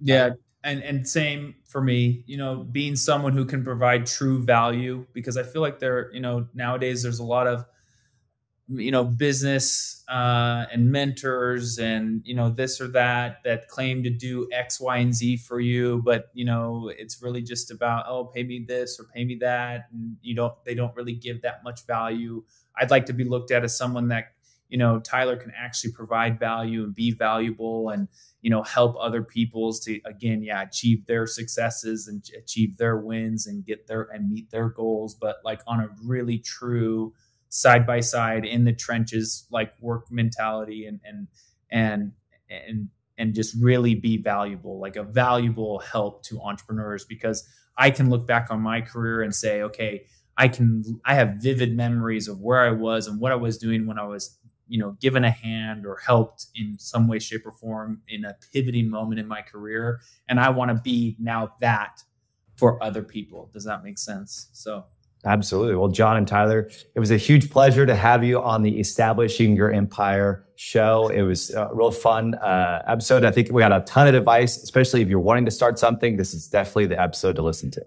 Yeah, and and same for me you know being someone who can provide true value because i feel like there you know nowadays there's a lot of you know business uh, and mentors and you know this or that that claim to do x y and z for you but you know it's really just about oh pay me this or pay me that and you don't they don't really give that much value. I'd like to be looked at as someone that you know tyler can actually provide value and be valuable and you know help other people's to again yeah achieve their successes and achieve their wins and get their and meet their goals. But like on a really true side by side in the trenches like work mentality and and and and and just really be valuable like a valuable help to entrepreneurs. Because i can look back on my career and say okay i can i have vivid memories of where i was and what i was doing when i was you know given a hand or helped in some way shape or form in a pivoting moment in my career. And i want to be now that for other people. Does that make sense? So. Absolutely. Well john and tyler it was a huge pleasure to have you on the establishing your empire show. It was a real fun uh, episode. I think we got a ton of advice especially if you're wanting to start something this is definitely the episode to listen to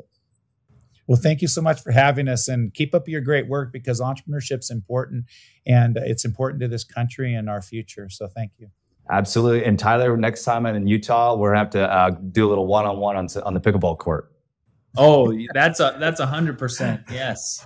well, thank you so much for having us and keep up your great work because entrepreneurship is important and it's important to this country and our future. So thank you. Absolutely. And Tyler, next time I'm in Utah, we're gonna have to uh, do a little one-on-one on on the pickleball court. Oh, that's a that's a hundred percent. Yes.